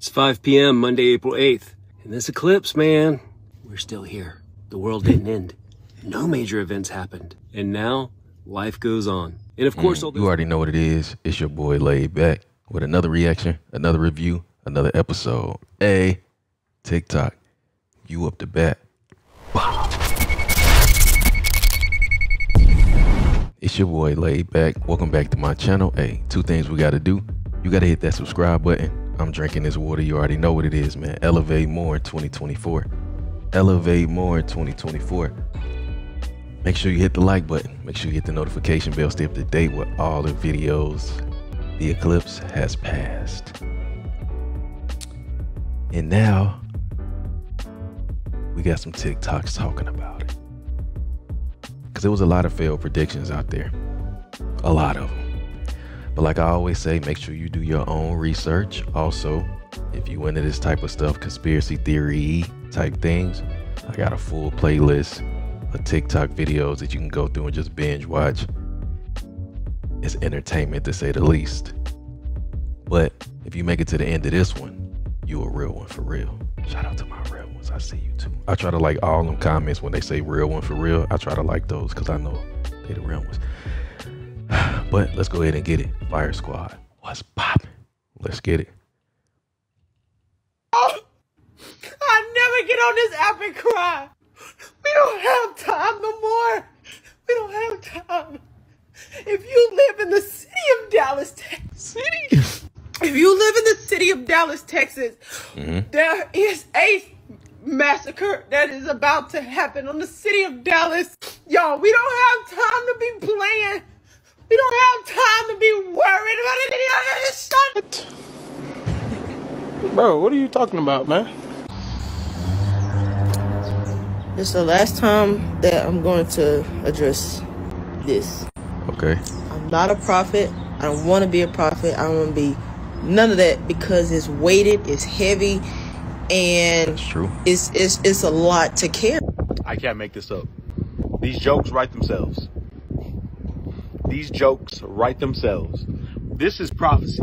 It's 5 p.m. Monday, April 8th. And this eclipse, man, we're still here. The world didn't end. No major events happened. And now, life goes on. And of course, mm, all You already know what it is. It's your boy laid back with another reaction, another review, another episode. A TikTok. You up to bat. It's your boy laid back. Welcome back to my channel. Hey, two things we gotta do. You gotta hit that subscribe button. I'm drinking this water. You already know what it is, man. Elevate more in 2024. Elevate more in 2024. Make sure you hit the like button. Make sure you hit the notification bell. Stay up to date with all the videos. The eclipse has passed. And now we got some TikToks talking about it. Because there was a lot of failed predictions out there. A lot of them. But like I always say, make sure you do your own research. Also, if you into this type of stuff, conspiracy theory type things, I got a full playlist of TikTok videos that you can go through and just binge watch. It's entertainment to say the least. But if you make it to the end of this one, you a real one for real. Shout out to my real ones. I see you too. I try to like all them comments when they say real one for real. I try to like those because I know they the real ones. But let's go ahead and get it. Fire Squad. What's poppin'? Let's get it. Oh, I never get on this app and cry. We don't have time no more. We don't have time. If you live in the city of Dallas, Texas, if you live in the city of Dallas, Texas, mm-hmm. there is a massacre that is about to happen on the city of Dallas. Y'all, we don't have time to be playing. We don't have time to be worried about any of this shit. Bro, what are you talking about, man? This is the last time that I'm going to address this. Okay. I'm not a prophet. I don't want to be a prophet. I don't want to be none of that because it's weighted, it's heavy, and That's true. it's it's it's a lot to carry. I can't make this up. These jokes write themselves. These jokes write themselves. This is prophecy.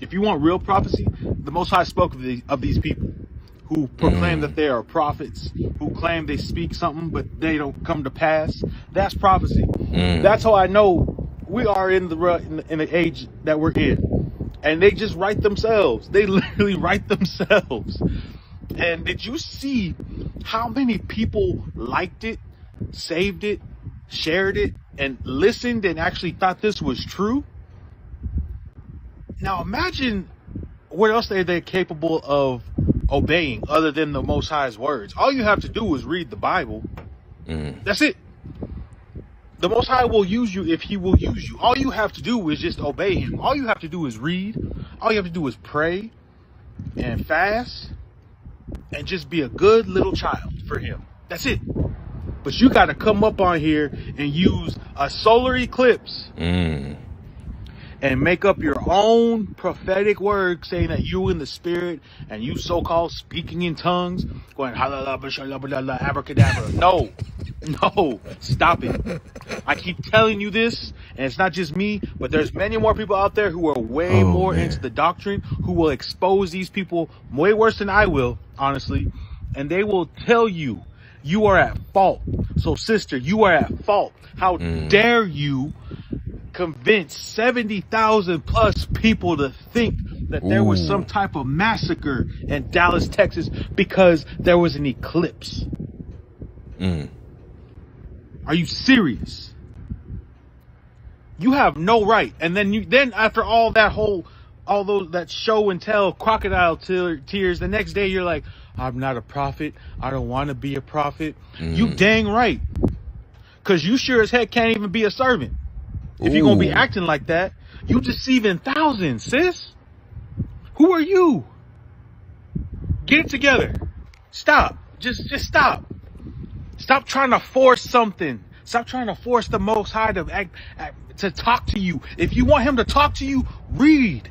If you want real prophecy, the Most High spoke of, the, of these people who proclaim that they are prophets, who claim they speak something but they don't come to pass. That's prophecy. Mm. That's how I know we are in the in the, in the age that we're in, and they just write themselves. They literally write themselves. And did you see how many people liked it, saved it, shared it, and listened and actually thought this was true? Now imagine what else are they capable of obeying other than the Most High's words. All you have to do is read the Bible. Mm. That's it. The Most High will use you if He will use you. All you have to do is just obey Him. All you have to do is read. All you have to do is pray and fast and just be a good little child for Him. That's it. But you got to come up on here and use a solar eclipse Mm. and make up your own prophetic word saying that you in the spirit and you so-called speaking in tongues going "Halala, bashala, balala, abracadabra no no stop it i keep telling you this and it's not just me but there's many more people out there who are way Oh, more man. into the doctrine who will expose these people way worse than i will honestly and they will tell you you are at fault so sister you are at fault how dare you convince 70,000 plus people to think that there was some type of massacre in Dallas, Texas because there was an eclipse. Mm. Are you serious? You have no right. And then you then after all that whole all those that show and tell crocodile tear, tears the next day you're like I'm not a prophet. I don't want to be a prophet. You mm. dang right. Cuz you sure as heck can't even be a servant. If you're going to be acting like that, you deceiving thousands, sis. Who are you? Get it together. Stop. Just just stop. Stop trying to force something. Stop trying to force the Most High to act, act to talk to you. If you want Him to talk to you, read.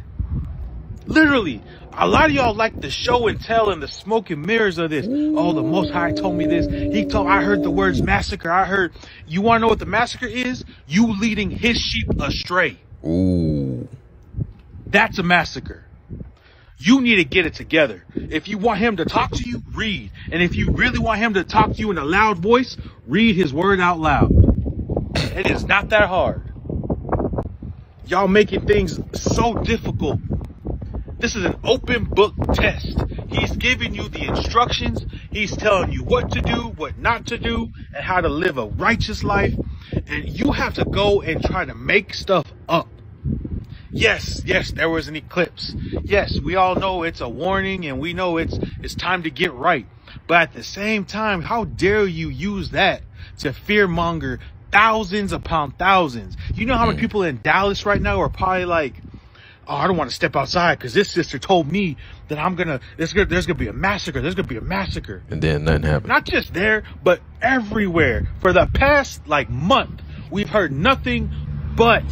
Literally, a lot of y'all like the show and tell and the smoke and mirrors of this. Oh, the Most High told me this. He told. I heard the words massacre. I heard. You want to know what the massacre is? You leading His sheep astray. Ooh. That's a massacre. You need to get it together. If you want him to talk to you, read. And if you really want him to talk to you in a loud voice, read his word out loud. It is not that hard. Y'all making things so difficult. This is an open book test. He's giving you the instructions. He's telling you what to do, what not to do, and how to live a righteous life. And you have to go and try to make stuff up. Yes, yes, there was an eclipse. Yes, we all know it's a warning and we know it's it's time to get right. But at the same time, how dare you use that to fearmonger thousands upon thousands? You know how many mm. people in Dallas right now are probably like, oh, I don't want to step outside because this sister told me that I'm gonna there's gonna there's gonna be a massacre. There's gonna be a massacre. And then nothing happened. Not just there, but everywhere. For the past like month, we've heard nothing but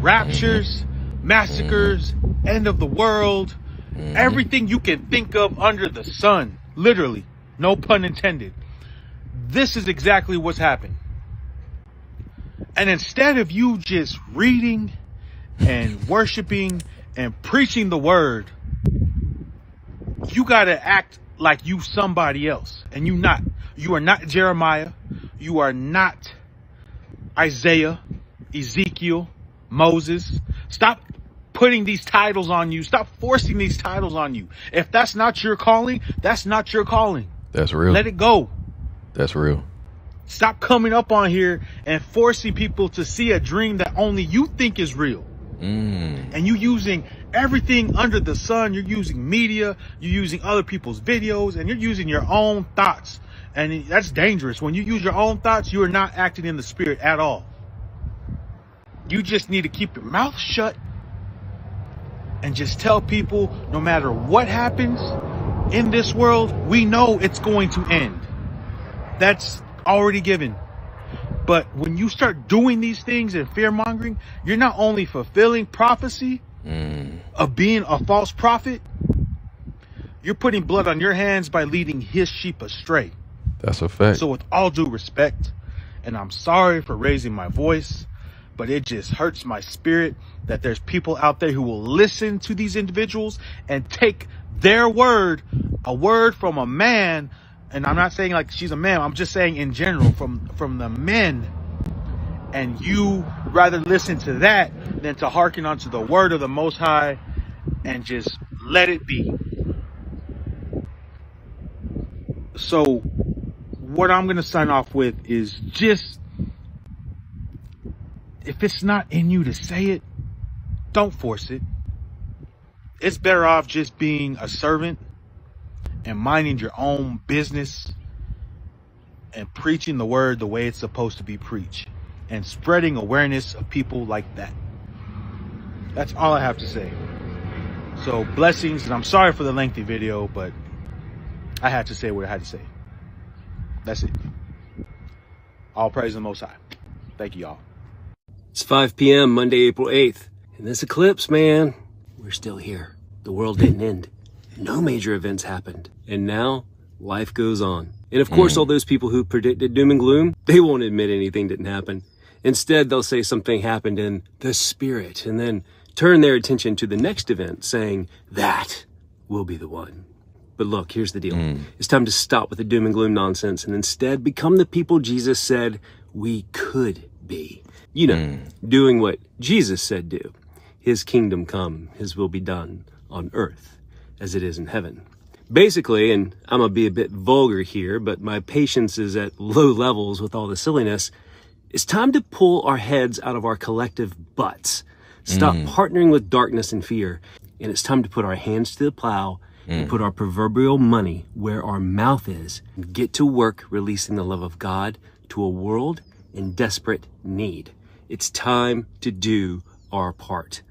raptures, mm-hmm. massacres, mm-hmm. end of the world, mm-hmm. everything you can think of under the sun. Literally. No pun intended. This is exactly what's happened. And instead of you just reading and worshiping and preaching the word, you got to act like you somebody else. And you not. You are not Jeremiah. You are not Isaiah, Ezekiel, Moses. Stop putting these titles on you. Stop forcing these titles on you. If that's not your calling, that's not your calling. That's real. Let it go. That's real. Stop coming up on here and forcing people to see a dream that only you think is real. Mm. And you using everything under the sun. You're using media. You're using other people's videos and you're using your own thoughts. And that's dangerous. When you use your own thoughts, you are not acting in the spirit at all. You just need to keep your mouth shut and just tell people no matter what happens in this world, we know it's going to end. That's already given. But when you start doing these things and fear mongering, you're not only fulfilling prophecy Mm. of being a false prophet, you're putting blood on your hands by leading his sheep astray. That's a fact. So, with all due respect, and I'm sorry for raising my voice, but it just hurts my spirit that there's people out there who will listen to these individuals and take their word, a word from a man, and I'm not saying like she's a man, I'm just saying in general from from the men, and you rather listen to that than to hearken unto the word of the Most High and just let it be. So, what I'm going to sign off with is just if it's not in you to say it, don't force it. It's better off just being a servant and minding your own business and preaching the word the way it's supposed to be preached and spreading awareness of people like that. That's all I have to say. So blessings, and I'm sorry for the lengthy video, but I had to say what I had to say. That's it. All praise the Most High. Thank you, y'all. It's 5 p.m. Monday, April 8th. And this eclipse, man, we're still here. The world didn't end. No major events happened. And now life goes on. And of course, mm-hmm. all those people who predicted doom and gloom, they won't admit anything didn't happen. Instead, they'll say something happened in the spirit and then turn their attention to the next event saying that will be the one. But look, here's the deal. Mm. It's time to stop with the doom and gloom nonsense and instead become the people Jesus said we could be. You know, mm. doing what Jesus said do. His kingdom come, his will be done on earth as it is in heaven. Basically, and I'm gonna be a bit vulgar here, but my patience is at low levels with all the silliness. It's time to pull our heads out of our collective butts. Stop mm. partnering with darkness and fear. And it's time to put our hands to the plow and mm. put our proverbial money where our mouth is. And get to work releasing the love of God to a world in desperate need. It's time to do our part.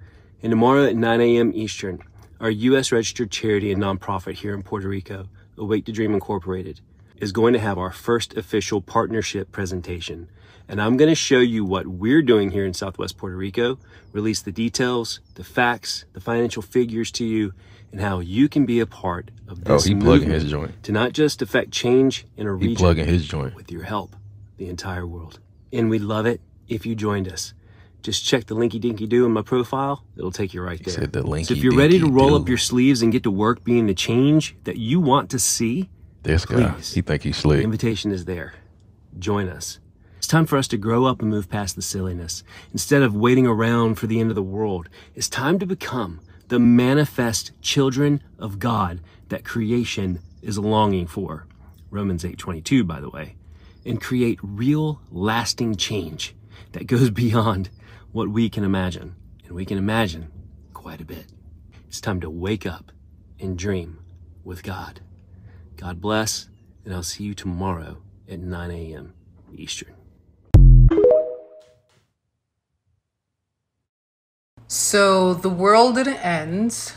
And tomorrow at 9 a.m. Eastern, our U.S. registered charity and nonprofit here in Puerto Rico, Awake to Dream Incorporated, is going to have our first official partnership presentation. And I'm going to show you what we're doing here in Southwest Puerto Rico, release the details, the facts, the financial figures to you, and how you can be a part of Oh, this he plugging movement his joint. to not just affect change in a He region, plugging his joint. with your help, the entire world. And we'd love it if you joined us. Just check the linky dinky do in my profile. It'll take you right there. said the so if you're ready to roll up your sleeves and get to work being the change that you want to see, This guy, Please. he think he's slick. the invitation is there. Join us. It's time for us to grow up and move past the silliness. Instead of waiting around for the end of the world, it's time to become the manifest children of God that creation is longing for. Romans 8:22 by the way. And create real lasting change that goes beyond what we can imagine. And we can imagine quite a bit. It's time to wake up and dream with God. God bless, and I'll see you tomorrow at 9 a.m. Eastern. So the world didn't end.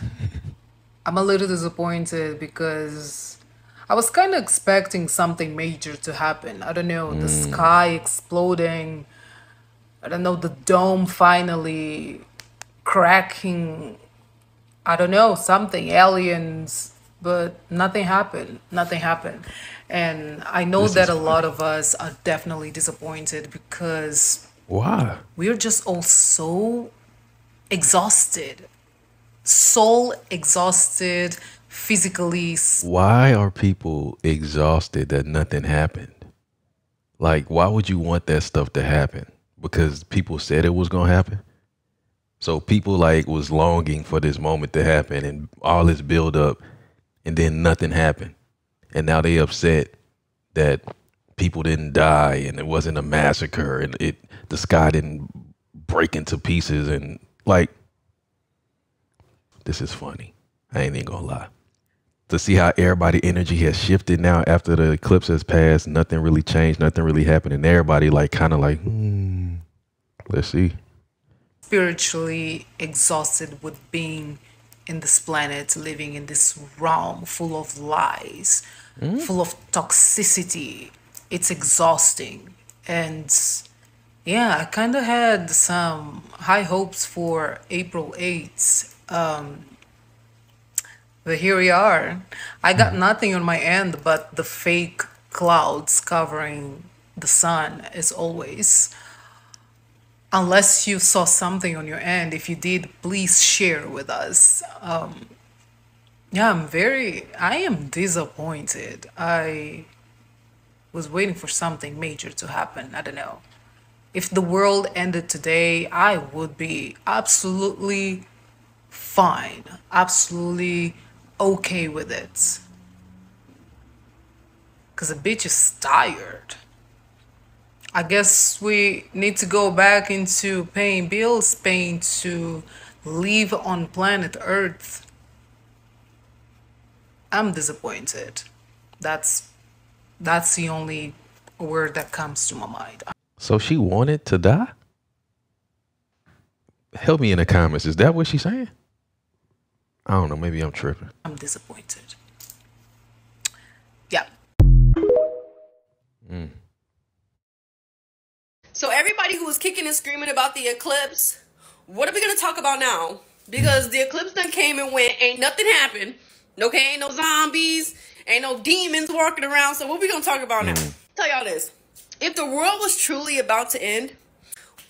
I'm a little disappointed because I was kind of expecting something major to happen. I don't know, the mm. sky exploding. I don't know, the dome finally cracking. I don't know, something, aliens, but nothing happened. Nothing happened. And I know that a lot of us are definitely disappointed because Why? we're just all so exhausted soul exhausted physically Why are people exhausted that nothing happened? Like, why would you want that stuff to happen? Because people said it was gonna happen. So people like was longing for this moment to happen and all this build up and then nothing happened. And now they upset that people didn't die and it wasn't a massacre and it the sky didn't break into pieces and like this is funny. I ain't even gonna lie to see how everybody energy has shifted now after the eclipse has passed. Nothing really changed. Nothing really happened, and everybody like kind of like, hmm, let's see. spiritually exhausted with being in this planet living in this realm full of lies full of toxicity it's exhausting and yeah i kind of had some high hopes for april 8th um But here we are. I got nothing on my end but the fake clouds covering the sun, as always. Unless you saw something on your end, if you did, please share with us. Um, yeah, I'm very, I am disappointed. I was waiting for something major to happen. I don't know. If the world ended today, I would be absolutely fine, absolutely okay with it. Because the bitch is tired. I guess we need to go back into paying bills, paying to live on planet Earth. I'm disappointed. That's that's the only word that comes to my mind. So she wanted to die. Help me in the comments. Is that what she's saying? I don't know. Maybe I'm tripping. I'm disappointed. Yeah. Mm. So everybody who was kicking and screaming about the eclipse, what are we gonna talk about now? Because the eclipse done came and went, ain't nothing happened. Okay, ain't no zombies, ain't no demons walking around. So what we gonna talk about now? Mm. Tell y'all this: if the world was truly about to end,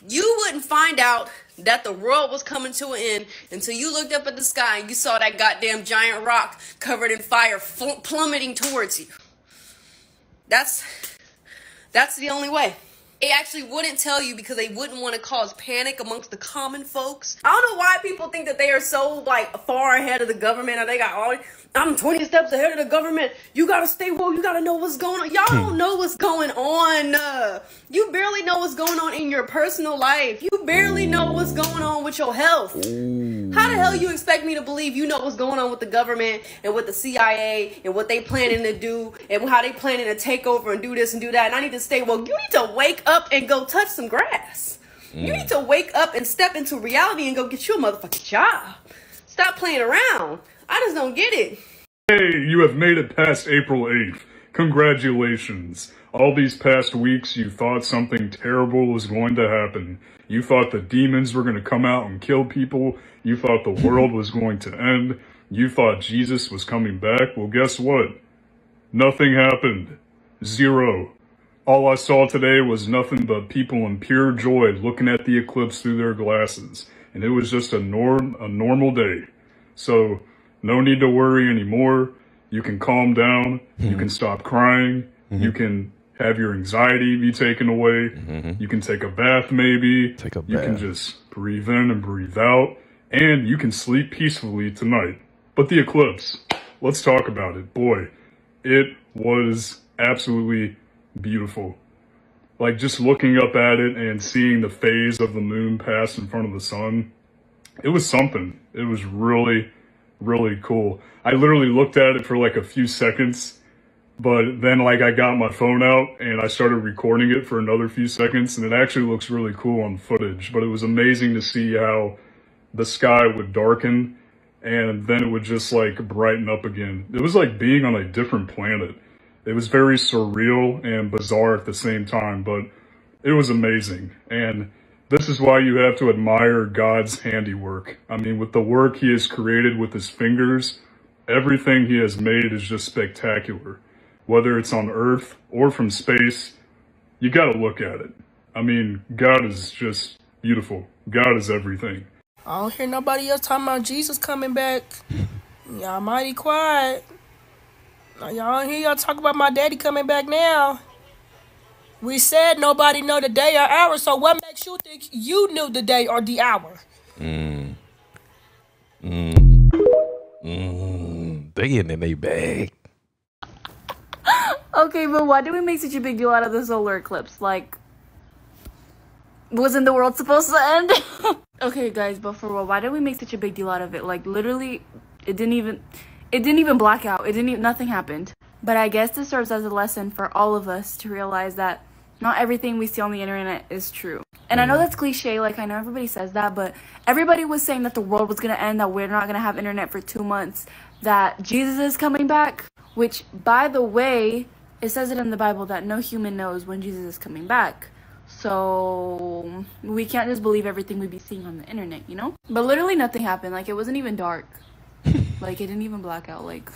you wouldn't find out that the world was coming to an end until you looked up at the sky and you saw that goddamn giant rock covered in fire fl- plummeting towards you. That's that's the only way. It actually wouldn't tell you because they wouldn't want to cause panic amongst the common folks. I don't know why people think that they are so like far ahead of the government or they got all I'm 20 steps ahead of the government. You gotta stay woke. You gotta know what's going on. Y'all don't know what's going on. Uh, you barely know what's going on in your personal life. You barely know what's going on with your health. How the hell you expect me to believe you know what's going on with the government and with the CIA and what they planning to do and how they planning to take over and do this and do that? And I need to stay well. You need to wake up and go touch some grass. You need to wake up and step into reality and go get you a motherfucking job. Stop playing around. I just don't get it. Hey, you have made it past April 8th. Congratulations. All these past weeks, you thought something terrible was going to happen. You thought the demons were going to come out and kill people. You thought the world was going to end. You thought Jesus was coming back. Well, guess what? Nothing happened. Zero. All I saw today was nothing but people in pure joy looking at the eclipse through their glasses. And it was just a norm, a normal day. So no need to worry anymore. You can calm down. You can mm-hmm. stop crying. Mm-hmm. You can have your anxiety be taken away. Mm-hmm. You can take a bath maybe. Take a bath. You can just breathe in and breathe out. And you can sleep peacefully tonight. But the eclipse, let's talk about it. Boy, it was absolutely beautiful. Like just looking up at it and seeing the phase of the moon pass in front of the sun, it was something. It was really, really cool. I literally looked at it for like a few seconds, but then like I got my phone out and I started recording it for another few seconds and it actually looks really cool on footage, but it was amazing to see how the sky would darken and then it would just like brighten up again. It was like being on a different planet. It was very surreal and bizarre at the same time, but it was amazing. And this is why you have to admire God's handiwork. I mean, with the work he has created with his fingers, everything he has made is just spectacular. Whether it's on Earth or from space, you gotta look at it. I mean, God is just beautiful. God is everything. I don't hear nobody else talking about Jesus coming back. Y'all mighty quiet. Y'all hear y'all talk about my daddy coming back now. We said nobody know the day or hour, so what makes you think you knew the day or the hour? Mm. Mm. Mm. They getting in their bag. Okay, but why did we make such a big deal out of the solar eclipse? Like, wasn't the world supposed to end? okay, guys, but for real, why did we make such a big deal out of it? Like, literally, it didn't even, it didn't even black out. It didn't even, nothing happened. But I guess this serves as a lesson for all of us to realize that not everything we see on the internet is true. And I know mm-hmm. that's cliche, like I know everybody says that, but everybody was saying that the world was gonna end, that we're not gonna have internet for two months, that Jesus is coming back, which, by the way, it says it in the Bible that no human knows when Jesus is coming back. So we can't just believe everything we'd be seeing on the internet, you know? But literally nothing happened. Like it wasn't even dark. like it didn't even black out. Like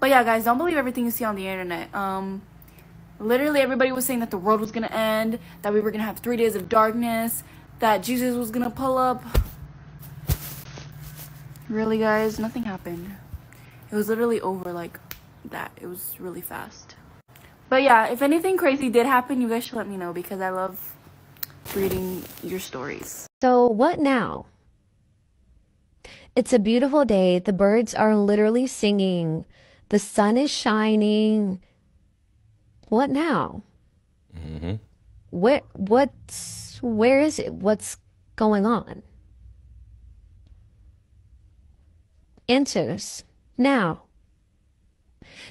But yeah, guys, don't believe everything you see on the internet. Um literally everybody was saying that the world was gonna end, that we were gonna have three days of darkness, that Jesus was gonna pull up. Really guys, nothing happened. It was literally over like that. It was really fast. But yeah, if anything crazy did happen, you guys should let me know because I love reading your stories. So, what now? It's a beautiful day. The birds are literally singing. The sun is shining. What now? Mm-hmm. Where what's where is it? What's going on? Answers now.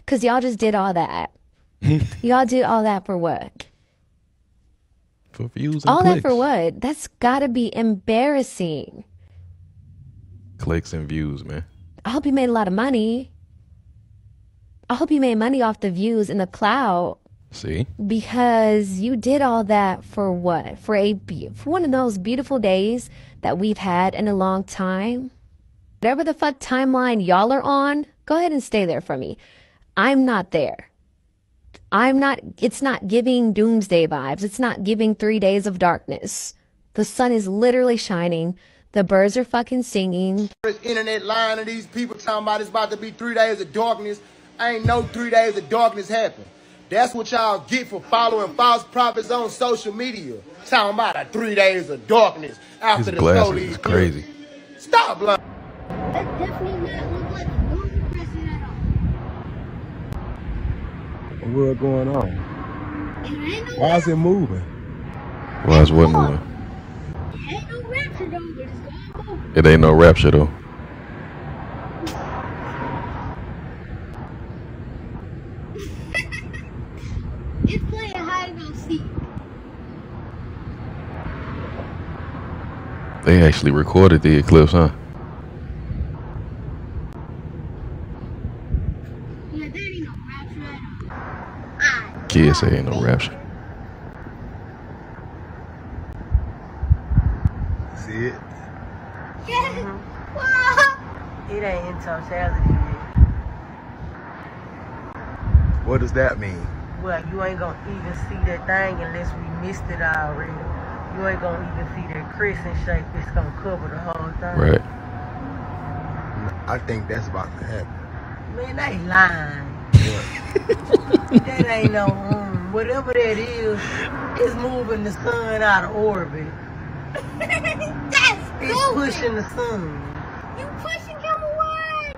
Cause y'all just did all that. y'all did all that for what? For views and All clicks. that for what? That's gotta be embarrassing. Clicks and views, man. I hope you made a lot of money. I hope you made money off the views in the cloud See? because you did all that for what? For a for one of those beautiful days that we've had in a long time. Whatever the fuck timeline y'all are on, go ahead and stay there for me. I'm not there. I'm not it's not giving doomsday vibes. It's not giving 3 days of darkness. The sun is literally shining. The birds are fucking singing. This internet lying to these people talking about it's about to be three days of darkness. Ain't no three days of darkness happen. That's what y'all get for following false prophets on social media. Talking about a three days of darkness after His the glasses slowly is crazy. Stop lying. That definitely not look like a movie person at all. What going on? And ain't no Why is it moving? Why is what moving? ain't no rapture though, but it's gonna move. It ain't no rapture though. It's playing hide and seek. They actually recorded the eclipse, huh? Yeah, there ain't no rapture at all. Kids say ain't no rapture. See it? Yeah. It ain't in totality What does that mean? well, you ain't gonna even see that thing unless we missed it already. You ain't gonna even see that crescent shape. It's gonna cover the whole thing. Right. I think that's about to happen. Man, they lying. that ain't no um, whatever that is, it's moving the sun out of orbit. That's It's pushing the sun. You pushing him away.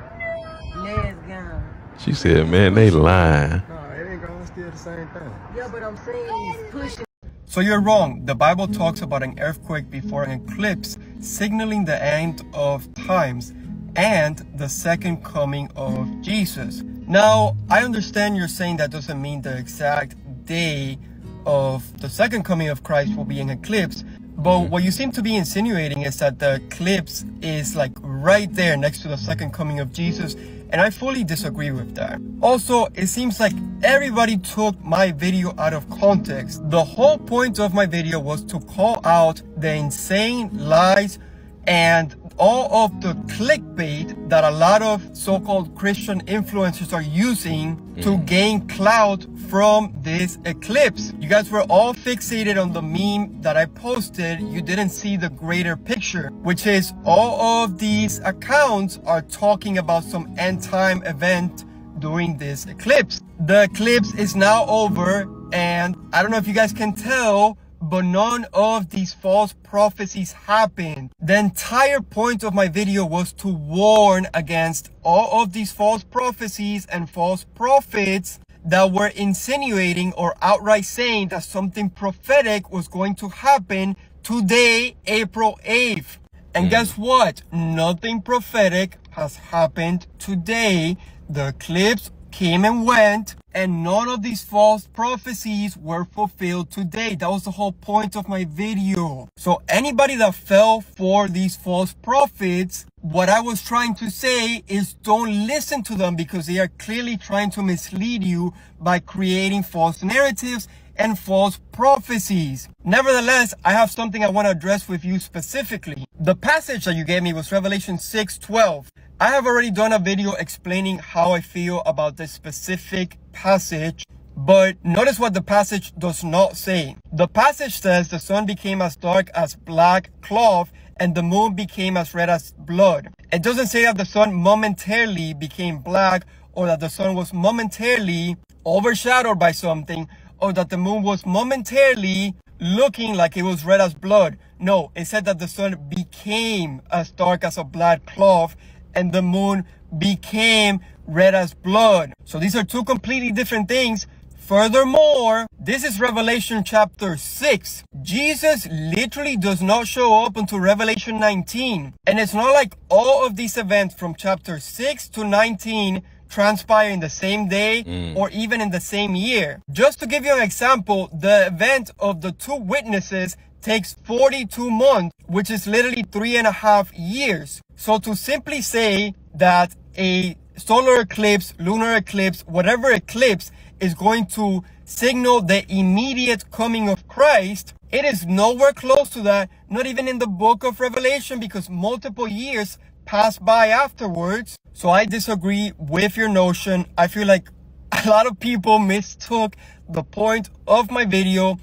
Let's. She said, man, they lying. No, it ain't gonna still the same thing. Yeah, but I'm saying it's pushing. So you're wrong. The Bible talks about an earthquake before an eclipse, signaling the end of times and the second coming of Jesus. Now, I understand you're saying that doesn't mean the exact day of the second coming of Christ will be an eclipse. But mm-hmm. what you seem to be insinuating is that the eclipse is like right there next to the second coming of Jesus. And I fully disagree with that. Also, it seems like everybody took my video out of context. The whole point of my video was to call out the insane lies and all of the clickbait that a lot of so-called Christian influencers are using to gain clout from this eclipse. You guys were all fixated on the meme that I posted. You didn't see the greater picture, which is all of these accounts are talking about some end time event during this eclipse. The eclipse is now over and I don't know if you guys can tell, but none of these false prophecies happened. The entire point of my video was to warn against all of these false prophecies and false prophets that were insinuating or outright saying that something prophetic was going to happen today, April 8th. And mm. guess what? Nothing prophetic has happened today. The eclipse came and went, and none of these false prophecies were fulfilled today. That was the whole point of my video. So anybody that fell for these false prophets, what I was trying to say is don't listen to them because they are clearly trying to mislead you by creating false narratives and false prophecies. Nevertheless, I have something I want to address with you specifically. The passage that you gave me was Revelation 6:12. I have already done a video explaining how I feel about this specific passage, but notice what the passage does not say. The passage says the sun became as dark as black cloth and the moon became as red as blood. It doesn't say that the sun momentarily became black or that the sun was momentarily overshadowed by something or that the moon was momentarily looking like it was red as blood. No, it said that the sun became as dark as a black cloth and the moon became red as blood. So these are two completely different things. Furthermore, this is Revelation chapter 6. Jesus literally does not show up until Revelation 19. And it's not like all of these events from chapter 6 to 19 transpire in the same day mm. or even in the same year. Just to give you an example, the event of the two witnesses takes 42 months, which is literally three and a half years. So to simply say that a solar eclipse, lunar eclipse, whatever eclipse is going to signal the immediate coming of Christ, it is nowhere close to that, not even in the book of Revelation, because multiple years pass by afterwards. So I disagree with your notion. I feel like a lot of people mistook the point of my video.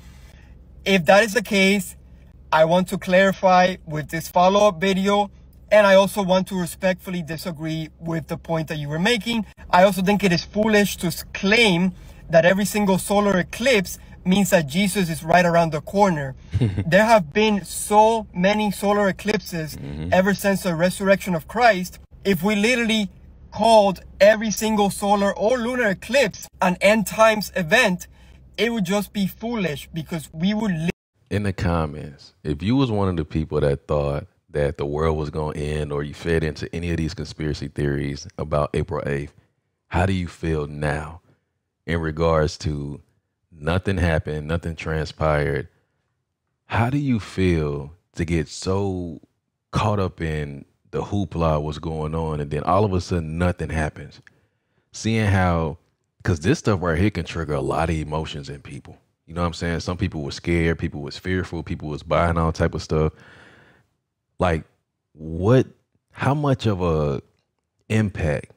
If that is the case, I want to clarify with this follow-up video. And I also want to respectfully disagree with the point that you were making. I also think it is foolish to claim that every single solar eclipse means that Jesus is right around the corner. there have been so many solar eclipses mm-hmm. ever since the resurrection of Christ. If we literally called every single solar or lunar eclipse an end times event, it would just be foolish because we would li- in the comments, if you was one of the people that thought that the world was going to end or you fed into any of these conspiracy theories about April 8th, how do you feel now in regards to nothing happened, nothing transpired? How do you feel to get so caught up in the hoopla, what's going on, and then all of a sudden nothing happens? Seeing how, because this stuff right here can trigger a lot of emotions in people. You know what I'm saying? Some people were scared, people was fearful, people was buying all type of stuff. Like, what? How much of a impact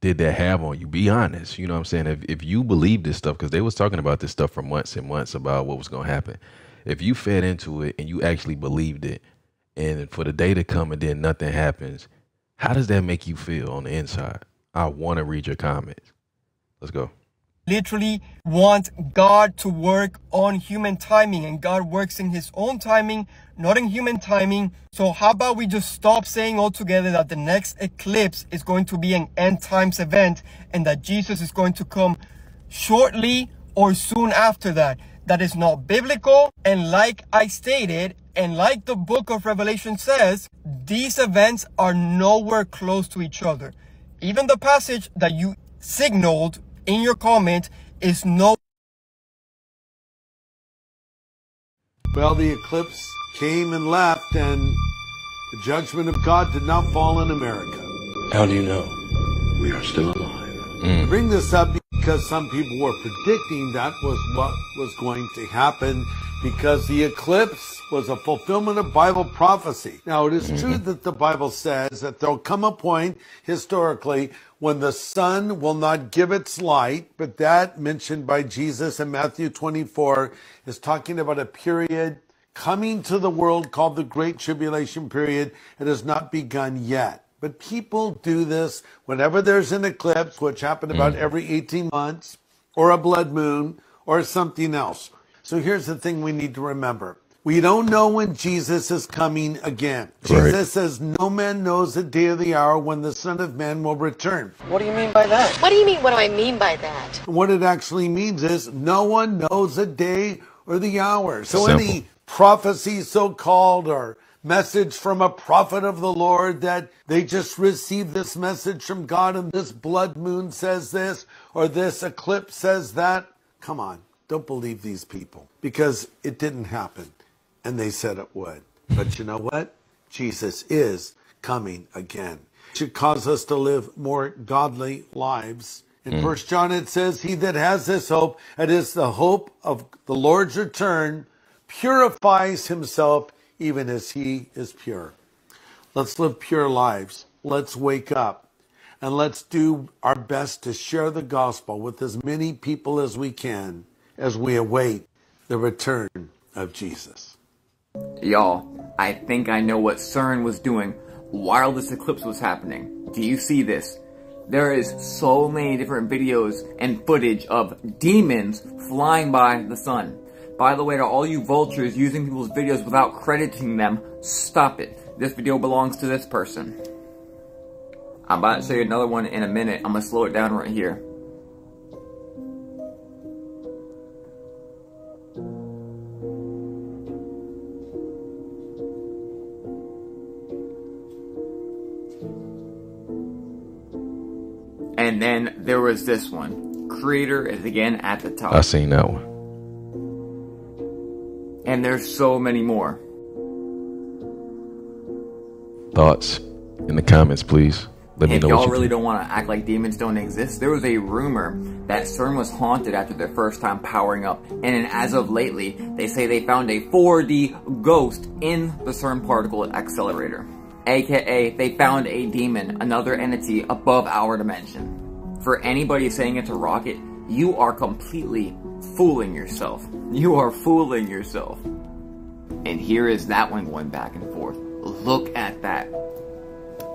did that have on you? Be honest. You know what I'm saying? If if you believe this stuff, because they was talking about this stuff for months and months about what was gonna happen. If you fed into it and you actually believed it, and for the day to come and then nothing happens, how does that make you feel on the inside? I want to read your comments. Let's go. Literally want God to work on human timing and God works in his own timing, not in human timing. So how about we just stop saying altogether that the next eclipse is going to be an end times event and that Jesus is going to come shortly or soon after that. That is not biblical. And like I stated, and like the book of Revelation says, these events are nowhere close to each other. Even the passage that you signaled in your comment is no Well, the eclipse came and left, and the judgment of God did not fall in America. How do you know? We are still alive. I bring this up because some people were predicting that was what was going to happen because the eclipse was a fulfillment of Bible prophecy. Now, it is mm-hmm. true that the Bible says that there'll come a point historically when the sun will not give its light, but that mentioned by Jesus in Matthew 24 is talking about a period coming to the world called the Great Tribulation period. It has not begun yet. But people do this whenever there's an eclipse, which happened about mm. every 18 months, or a blood moon, or something else. So here's the thing we need to remember. We don't know when Jesus is coming again. Right. Jesus says, No man knows the day or the hour when the Son of Man will return. What do you mean by that? What do you mean? What do I mean by that? What it actually means is no one knows the day or the hour. So Simple. any prophecy so called or message from a prophet of the Lord that they just received this message from God and this blood moon says this or this eclipse says that. Come on, don't believe these people because it didn't happen and they said it would. But you know what? Jesus is coming again. It should cause us to live more godly lives. In hmm. First John it says, He that has this hope, it is the hope of the Lord's return, purifies himself even as he is pure. Let's live pure lives. Let's wake up and let's do our best to share the gospel with as many people as we can as we await the return of Jesus. Y'all, I think I know what CERN was doing while this eclipse was happening. Do you see this? There is so many different videos and footage of demons flying by the sun. By the way, to all you vultures using people's videos without crediting them, stop it. This video belongs to this person. I'm about to show you another one in a minute. I'm gonna slow it down right here. And then there was this one. Creator is again at the top. I seen that one. And there's so many more. Thoughts in the comments, please. Let me know what y'all really think. don't want to act like demons don't exist, there was a rumor that CERN was haunted after their first time powering up. And then as of lately, they say they found a 4D ghost in the CERN particle accelerator. AKA, they found a demon, another entity above our dimension. For anybody saying it's a rocket, you are completely fooling yourself. You are fooling yourself. And here is that one going back and forth. Look at that.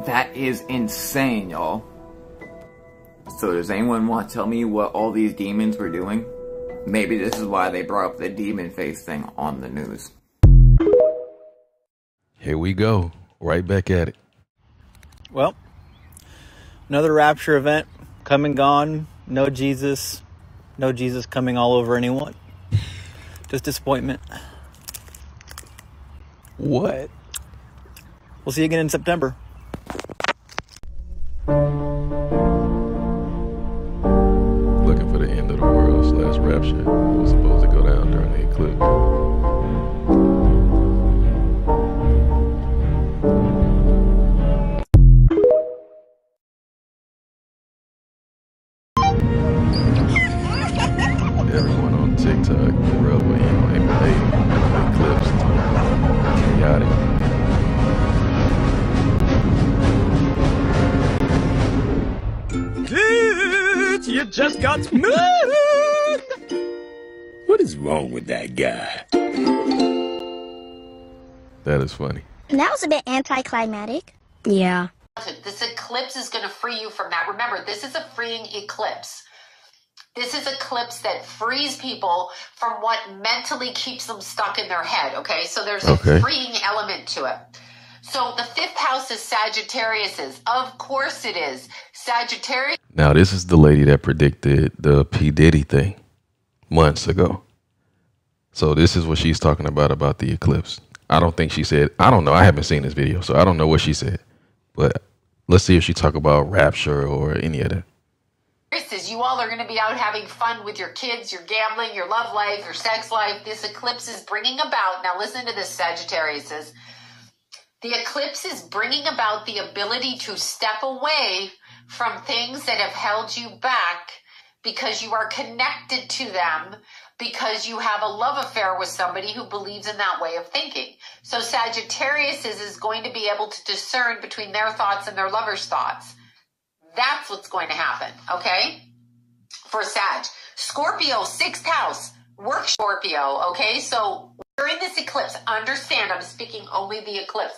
That is insane, y'all. So does anyone want to tell me what all these demons were doing? Maybe this is why they brought up the demon face thing on the news. Here we go. Right back at it. Well, another rapture event, come and gone. No Jesus. No Jesus coming all over anyone. Just disappointment. What? We'll see you again in September. Looking for the end of the world slash rapture. It was supposed to go down during the eclipse. Is funny. That was a bit anticlimactic. Yeah. This eclipse is going to free you from that. Remember, this is a freeing eclipse. This is a eclipse that frees people from what mentally keeps them stuck in their head. Okay, so there's Okay. a freeing element to it. So the fifth house is Sagittarius's. Of course it is. Sagittarius Now, this is the lady that predicted the P. Diddy thing months ago. So, this is what she's talking about about the eclipse. I don't think she said, I don't know. I haven't seen this video, so I don't know what she said. But let's see if she talk about rapture or any of that. is you all are going to be out having fun with your kids, your gambling, your love life, your sex life. This eclipse is bringing about, now listen to this, Sagittarius. is The eclipse is bringing about the ability to step away from things that have held you back because you are connected to them because you have a love affair with somebody who believes in that way of thinking. So Sagittarius is, is going to be able to discern between their thoughts and their lover's thoughts. That's what's going to happen, okay? For Sag. Scorpio, sixth house, work Scorpio, okay? So during this eclipse, understand I'm speaking only the eclipse.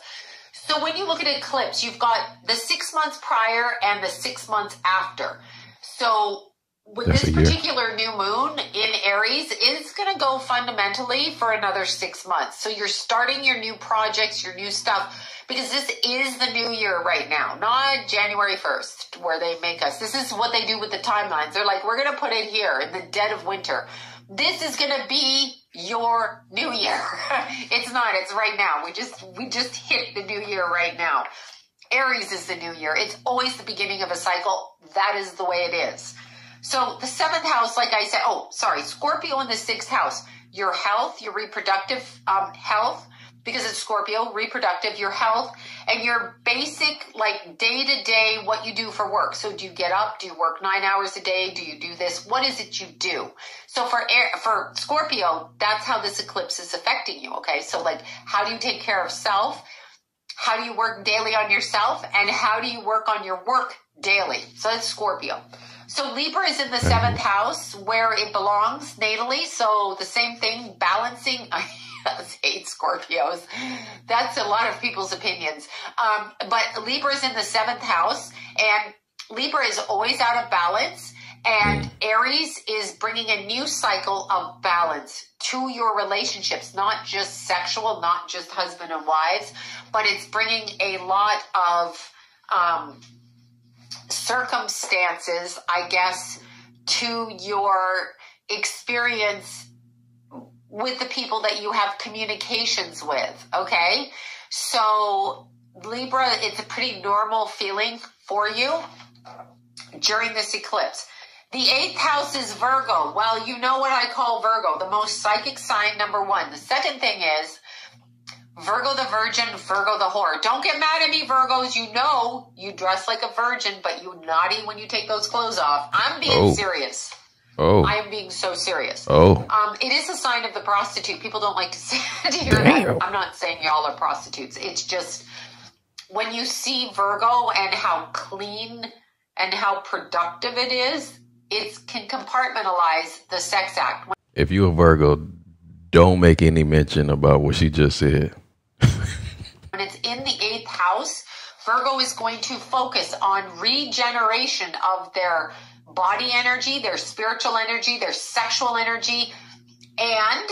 So when you look at eclipse, you've got the six months prior and the six months after. So with That's this particular new moon in Aries, it's going to go fundamentally for another six months. So you're starting your new projects, your new stuff, because this is the new year right now, not January 1st, where they make us. This is what they do with the timelines. They're like, we're going to put it here in the dead of winter. This is going to be your new year. it's not, it's right now. We just, we just hit the new year right now. Aries is the new year. It's always the beginning of a cycle. That is the way it is. So the seventh house, like I said, oh, sorry, Scorpio in the sixth house, your health, your reproductive um, health, because it's Scorpio, reproductive, your health, and your basic, like day to day, what you do for work. So do you get up? Do you work nine hours a day? Do you do this? What is it you do? So for air, for Scorpio, that's how this eclipse is affecting you. Okay. So like, how do you take care of self? How do you work daily on yourself? And how do you work on your work daily? So that's Scorpio. So Libra is in the seventh house where it belongs natally. So the same thing, balancing. I hate Scorpios. That's a lot of people's opinions. Um, but Libra is in the seventh house, and Libra is always out of balance. And Aries is bringing a new cycle of balance to your relationships, not just sexual, not just husband and wives, but it's bringing a lot of um, circumstances, I guess, to your experience with the people that you have communications with. Okay. So, Libra, it's a pretty normal feeling for you during this eclipse. The eighth house is Virgo. Well, you know what I call Virgo, the most psychic sign, number one. The second thing is Virgo the virgin, Virgo the whore. Don't get mad at me, Virgos. You know you dress like a virgin, but you naughty when you take those clothes off. I'm being Oh. serious. Oh. I am being so serious. Oh. Um, it is a sign of the prostitute. People don't like to, say, to hear Damn. that. I'm not saying y'all are prostitutes. It's just when you see Virgo and how clean and how productive it is, it can compartmentalize the sex act. If you a Virgo, don't make any mention about what she just said. When it's in the eighth house, Virgo is going to focus on regeneration of their body energy, their spiritual energy, their sexual energy, and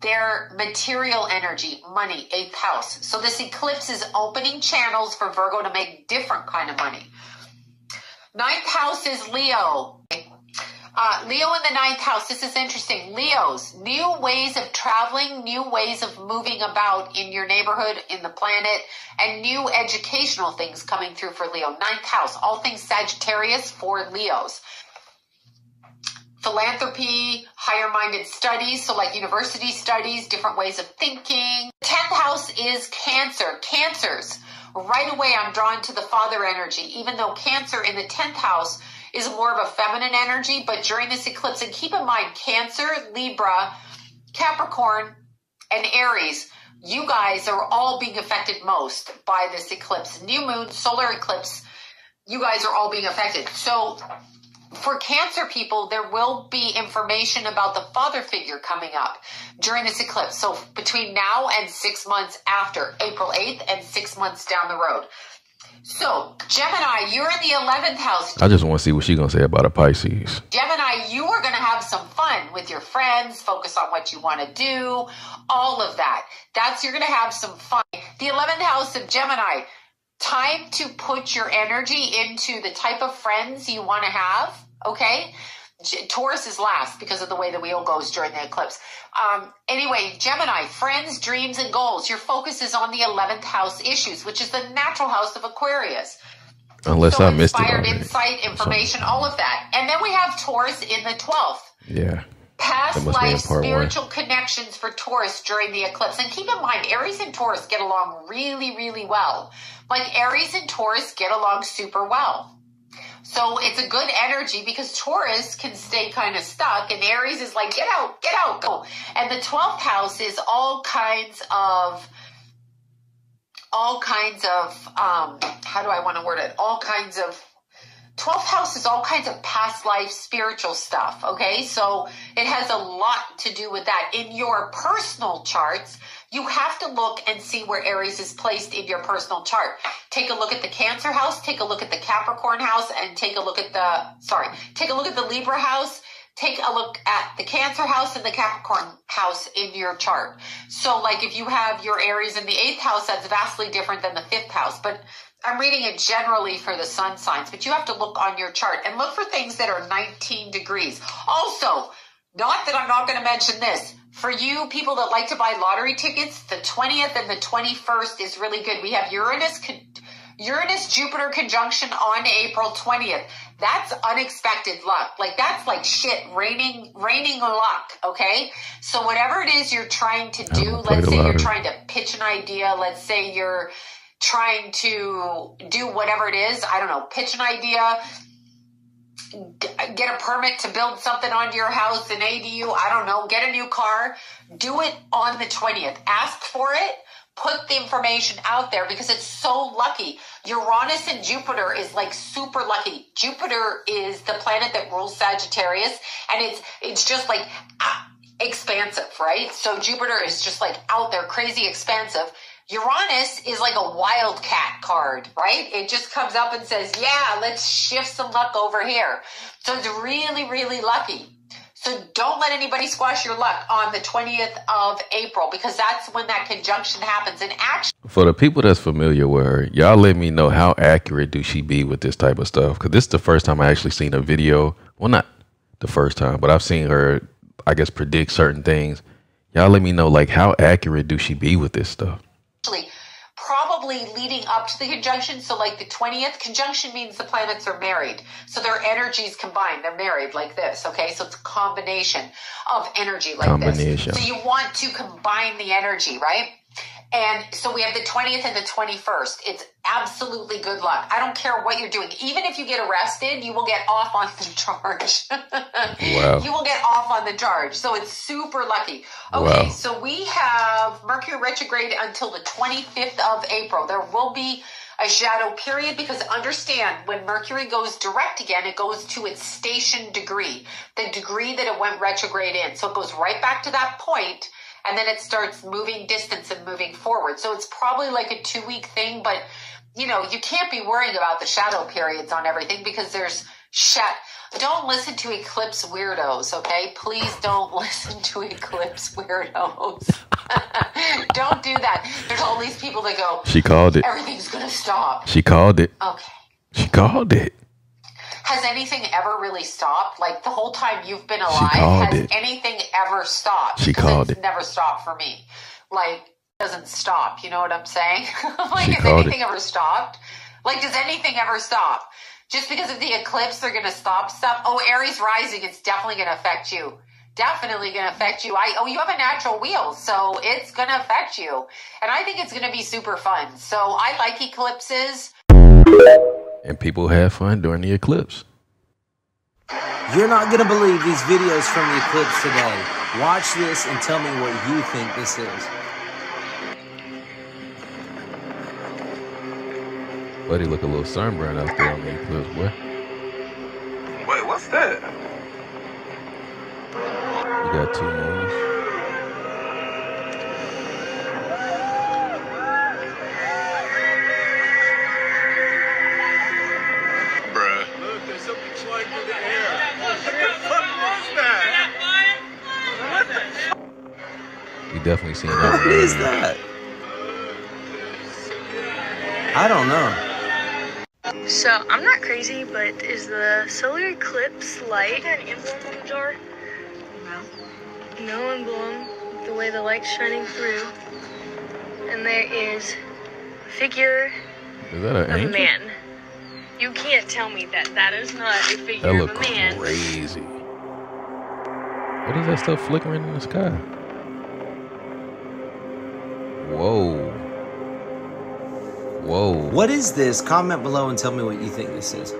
their material energy, money, eighth house. So this eclipse is opening channels for Virgo to make different kind of money. Ninth house is Leo. Uh, Leo in the ninth house. This is interesting. Leos, new ways of traveling, new ways of moving about in your neighborhood, in the planet, and new educational things coming through for Leo. Ninth house, all things Sagittarius for Leos. Philanthropy, higher minded studies, so like university studies, different ways of thinking. Tenth house is Cancer. Cancers. Right away, I'm drawn to the father energy, even though Cancer in the 10th house is more of a feminine energy. But during this eclipse, and keep in mind, Cancer, Libra, Capricorn, and Aries, you guys are all being affected most by this eclipse. New moon, solar eclipse, you guys are all being affected. So, for cancer people, there will be information about the father figure coming up during this eclipse. So between now and six months after April 8th and six months down the road. So Gemini, you're in the 11th house. I just want to see what she gonna say about a Pisces. Gemini, you are going to have some fun with your friends, focus on what you want to do, all of that. That's, you're going to have some fun. The 11th house of Gemini, time to put your energy into the type of friends you want to have, okay? Taurus is last because of the way the wheel goes during the eclipse. Um, anyway, Gemini, friends, dreams, and goals. Your focus is on the 11th house issues, which is the natural house of Aquarius Unless I missed it inspired already. insight, information, all of that. And then we have Taurus in the 12th. Yeah. Past That must be in life part one. spiritual connections for Taurus during the eclipse. And keep in mind, Aries and Taurus get along really, really well. Like Aries and Taurus get along super well. So it's a good energy because Taurus can stay kind of stuck and Aries is like, get out, get out, go. And the 12th house is all kinds of all kinds of um how do I want to word it? All kinds of 12th house is all kinds of past life spiritual stuff, okay? So it has a lot to do with that. In your personal charts, you have to look and see where Aries is placed in your personal chart. Take a look at the Cancer house, take a look at the Capricorn house, and take a look at the, sorry, take a look at the Libra house, take a look at the Cancer house and the Capricorn house in your chart. So, like, if you have your Aries in the eighth house, that's vastly different than the fifth house. But I'm reading it generally for the sun signs, but you have to look on your chart and look for things that are 19 degrees. Also, not that I'm not going to mention this. For you people that like to buy lottery tickets, the 20th and the 21st is really good. We have Uranus Uranus Jupiter conjunction on April 20th. That's unexpected luck. Like that's like shit raining raining luck, okay? So whatever it is you're trying to do, let's say you're trying to pitch an idea, let's say you're trying to do whatever it is, I don't know, pitch an idea, get a permit to build something onto your house, an ADU, I don't know, get a new car, do it on the 20th. Ask for it, put the information out there because it's so lucky. Uranus and Jupiter is like super lucky. Jupiter is the planet that rules Sagittarius and it's it's just like ah, expansive, right? So Jupiter is just like out there crazy expansive. Uranus is like a wildcat card, right? It just comes up and says, yeah, let's shift some luck over here. So it's really, really lucky. So don't let anybody squash your luck on the 20th of April because that's when that conjunction happens. And actually, For the people that's familiar with her, y'all let me know how accurate do she be with this type of stuff? Because this is the first time I actually seen a video. Well, not the first time, but I've seen her, I guess, predict certain things. Y'all let me know, like, how accurate do she be with this stuff? Probably leading up to the conjunction. So, like the 20th conjunction means the planets are married. So their energies combined. They're married like this. Okay. So it's a combination of energy like Combination. this. So you want to combine the energy, right? And so we have the 20th and the 21st. It's absolutely good luck. I don't care what you're doing. Even if you get arrested, you will get off on the charge. Wow. You will get off on the charge. So it's super lucky. Okay, Wow. so we have Mercury retrograde until the 25th of April. There will be a shadow period because understand when Mercury goes direct again, it goes to its station degree, the degree that it went retrograde in. So it goes right back to that point and then it starts moving distance and moving forward. So it's probably like a two week thing, but you know, you can't be worrying about the shadow periods on everything because there's shat. Don't listen to eclipse weirdos, okay? Please don't listen to eclipse weirdos. don't do that. There's all these people that go, She called it. everything's gonna stop. She called it. Okay. She called it. Has anything ever really stopped? Like the whole time you've been alive, has it. anything ever stopped? She called it's it. never stopped for me. Like it doesn't stop. You know what I'm saying? like She has anything ever stopped? Like does anything ever stop? Just because of the eclipse, they're gonna stop stuff. Oh, Aries rising, it's definitely gonna affect you. Definitely gonna affect you. I oh, you have a natural wheel, so it's gonna affect you. And I think it's gonna be super fun. So I like eclipses. And people had fun during the eclipse. You're not going to believe these videos from the eclipse today. Watch this and tell me what you think this is. Buddy look a little sunburned out there on the eclipse, boy. Wait, what's What's that? We got two moons. Definitely seen that. What one is earlier. that? I don't know. So, I'm not crazy, but is the solar eclipse light an emblem on the jar? No. No emblem, the way the light's shining through. And there is a figure Is that an of a man. You can't tell me that that is not a figure That of look a man. crazy. What is that stuff flickering in the sky? Whoa. Whoa. What is this? Comment below and tell me what you think this is.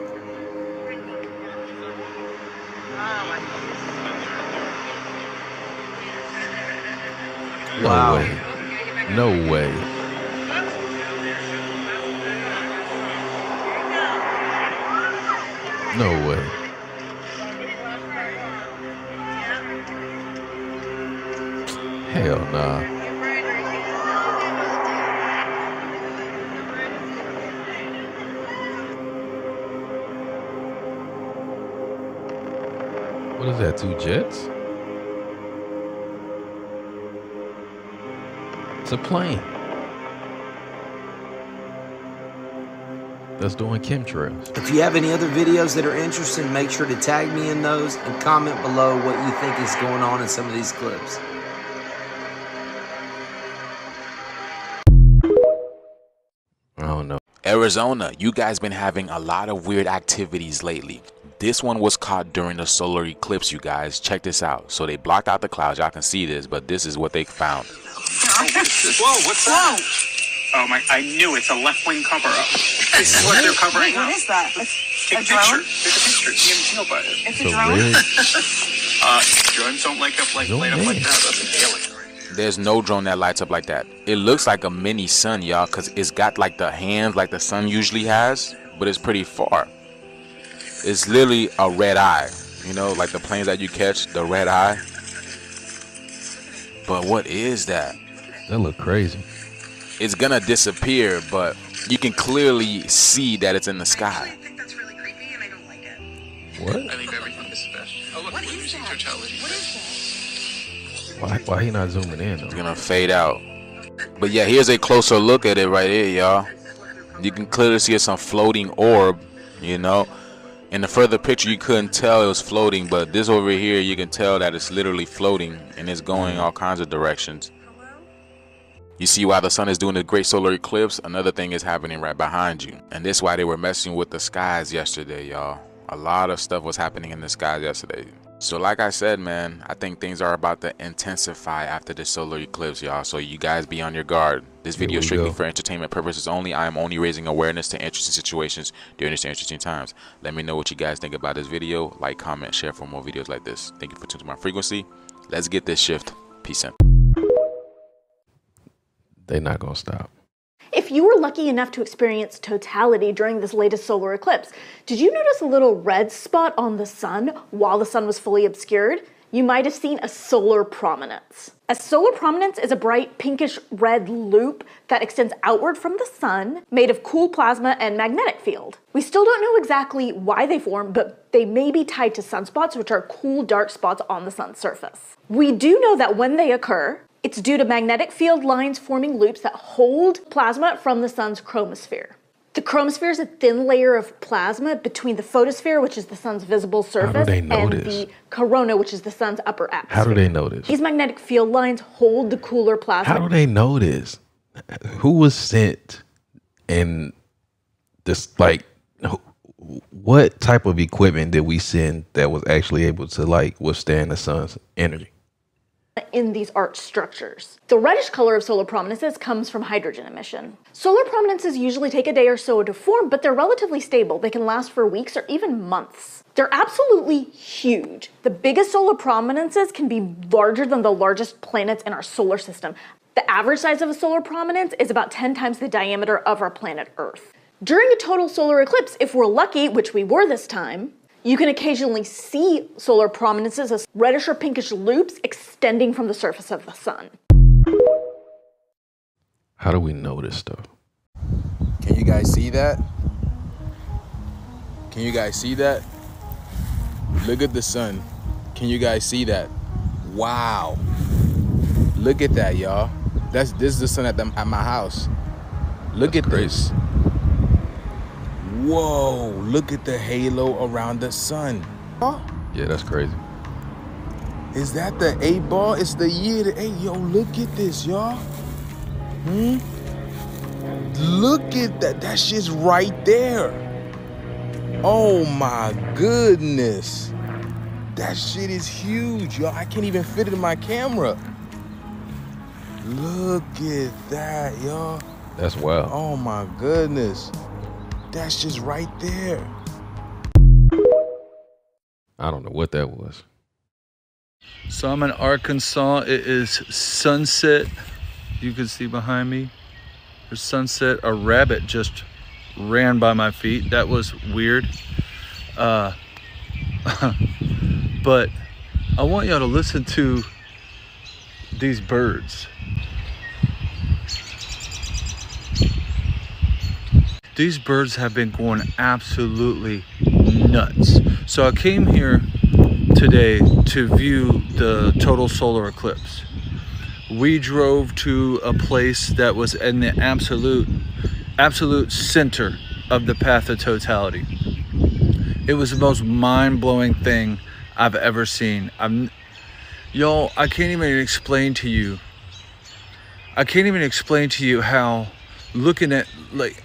No Wow. way. No way. No way. Hell nah. What is that? Two jets? It's a plane. That's doing chemtrails. If you have any other videos that are interesting, make sure to tag me in those and comment below what you think is going on in some of these clips. I don't know. Arizona, you guys been having a lot of weird activities lately. This one was caught during the solar eclipse, you guys. Check this out. So they blocked out the clouds. Y'all can see this, but this is what they found. Whoa, what's that? Oh my, I knew it's a left wing cover up. This is what they're covering Wait, what up. is that? Take a a picture. drone? Take a picture. TMZ will buy it. It's a drone? uh, drones don't like up like light up like that. That's an alien. There's no drone that lights up like that. It looks like a mini sun, y'all, because it's got like the hands like the sun usually has, but it's pretty far. It's literally a red eye, you know, like the planes that you catch, the red eye. But what is that? That look crazy. It's gonna disappear, but you can clearly see that it's in the sky. What? I think everything is special. Oh, look, we're using totality. What is Why, why he not zooming in though? It's gonna fade out. But yeah, here's a closer look at it right here, y'all. You can clearly see it's some floating orb, you know. In the further picture, you couldn't tell it was floating, but this over here, you can tell that it's literally floating and it's going all kinds of directions. You see why the sun is doing a great solar eclipse? Another thing is happening right behind you. And this why they were messing with the skies yesterday, y'all. A lot of stuff was happening in the skies yesterday. So like I said, man, I think things are about to intensify after the solar eclipse, y'all. So you guys be on your guard. This video is strictly go. for entertainment purposes only. I am only raising awareness to interesting situations during these interesting times. Let me know what you guys think about this video. Like, comment, share for more videos like this. Thank you for tuning to my frequency. Let's get this shift. Peace out. They're not gonna stop. If you were lucky enough to experience totality during this latest solar eclipse, did you notice a little red spot on the sun while the sun was fully obscured? You might have seen a solar prominence. A solar prominence is a bright pinkish red loop that extends outward from the sun, made of cool plasma and magnetic field. We still don't know exactly why they form, but they may be tied to sunspots, which are cool dark spots on the sun's surface. We do know that when they occur, it's due to magnetic field lines forming loops that hold plasma from the sun's chromosphere. The chromosphere is a thin layer of plasma between the photosphere, which is the sun's visible surface, they and this? the corona, which is the sun's upper atmosphere. How do they know this? These magnetic field lines hold the cooler plasma. How do they know this? Who was sent and this like what type of equipment did we send that was actually able to like withstand the sun's energy? In these arch structures. The reddish color of solar prominences comes from hydrogen emission. Solar prominences usually take a day or so to form, but they're relatively stable. They can last for weeks or even months. They're absolutely huge. The biggest solar prominences can be larger than the largest planets in our solar system. The average size of a solar prominence is about 10 times the diameter of our planet Earth. During a total solar eclipse, if we're lucky, which we were this time, You can occasionally see solar prominences as reddish or pinkish loops extending from the surface of the sun. How do we know this stuff? Can you guys see that? Can you guys see that? Look at the sun. Can you guys see that? Wow. Look at that, y'all. That's this is the sun at, the, at my house. Look at this. Whoa, look at the halo around the sun. Yeah, that's crazy. Is that the eight ball? It's the year to eight. Yo, look at this, y'all. Hmm? Look at that. That shit's right there. Oh my goodness. That shit is huge, y'all. I can't even fit it in my camera. Look at that, y'all. That's wild. Oh my goodness. That's just right there. I don't know what that was. So I'm in Arkansas. It is sunset. You can see behind me. There's sunset. A rabbit just ran by my feet. That was weird. Uh, but I want y'all to listen to these birds. These birds have been going absolutely nuts. So I came here today to view the total solar eclipse. We drove to a place that was in the absolute absolute center of the path of totality. It was the most mind-blowing thing I've ever seen. I'm y'all, I can't even explain to you. I can't even explain to you how looking at like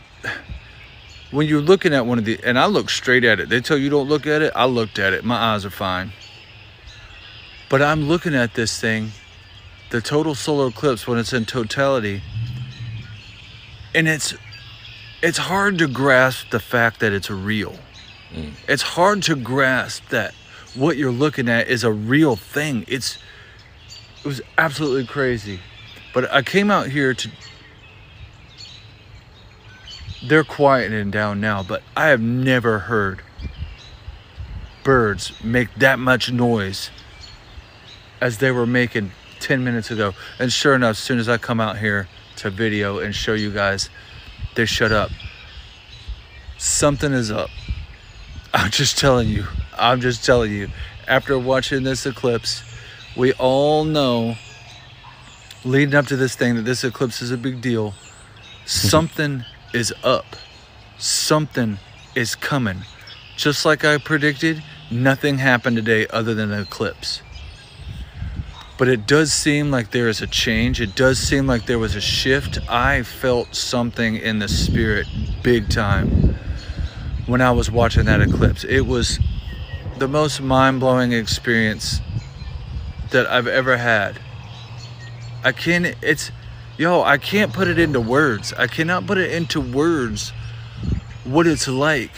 when you're looking at one of the and I look straight at it. They tell you don't look at it. I looked at it. My eyes are fine. But I'm looking at this thing, the total solar eclipse when it's in totality. And it's it's hard to grasp the fact that it's real. Mm. It's hard to grasp that what you're looking at is a real thing. It's it was absolutely crazy. But I came out here to they're quieting down now, but I have never heard birds make that much noise as they were making 10 minutes ago. And sure enough, as soon as I come out here to video and show you guys, they shut up. Something is up. I'm just telling you. I'm just telling you. After watching this eclipse, we all know leading up to this thing that this eclipse is a big deal. Mm-hmm. Something is up. Something is coming. Just like I predicted, nothing happened today other than an eclipse. But it does seem like there is a change. It does seem like there was a shift. I felt something in the spirit big time when I was watching that eclipse. It was the most mind blowing experience that I've ever had. I can't, it's, yo, I can't put it into words. I cannot put it into words what it's like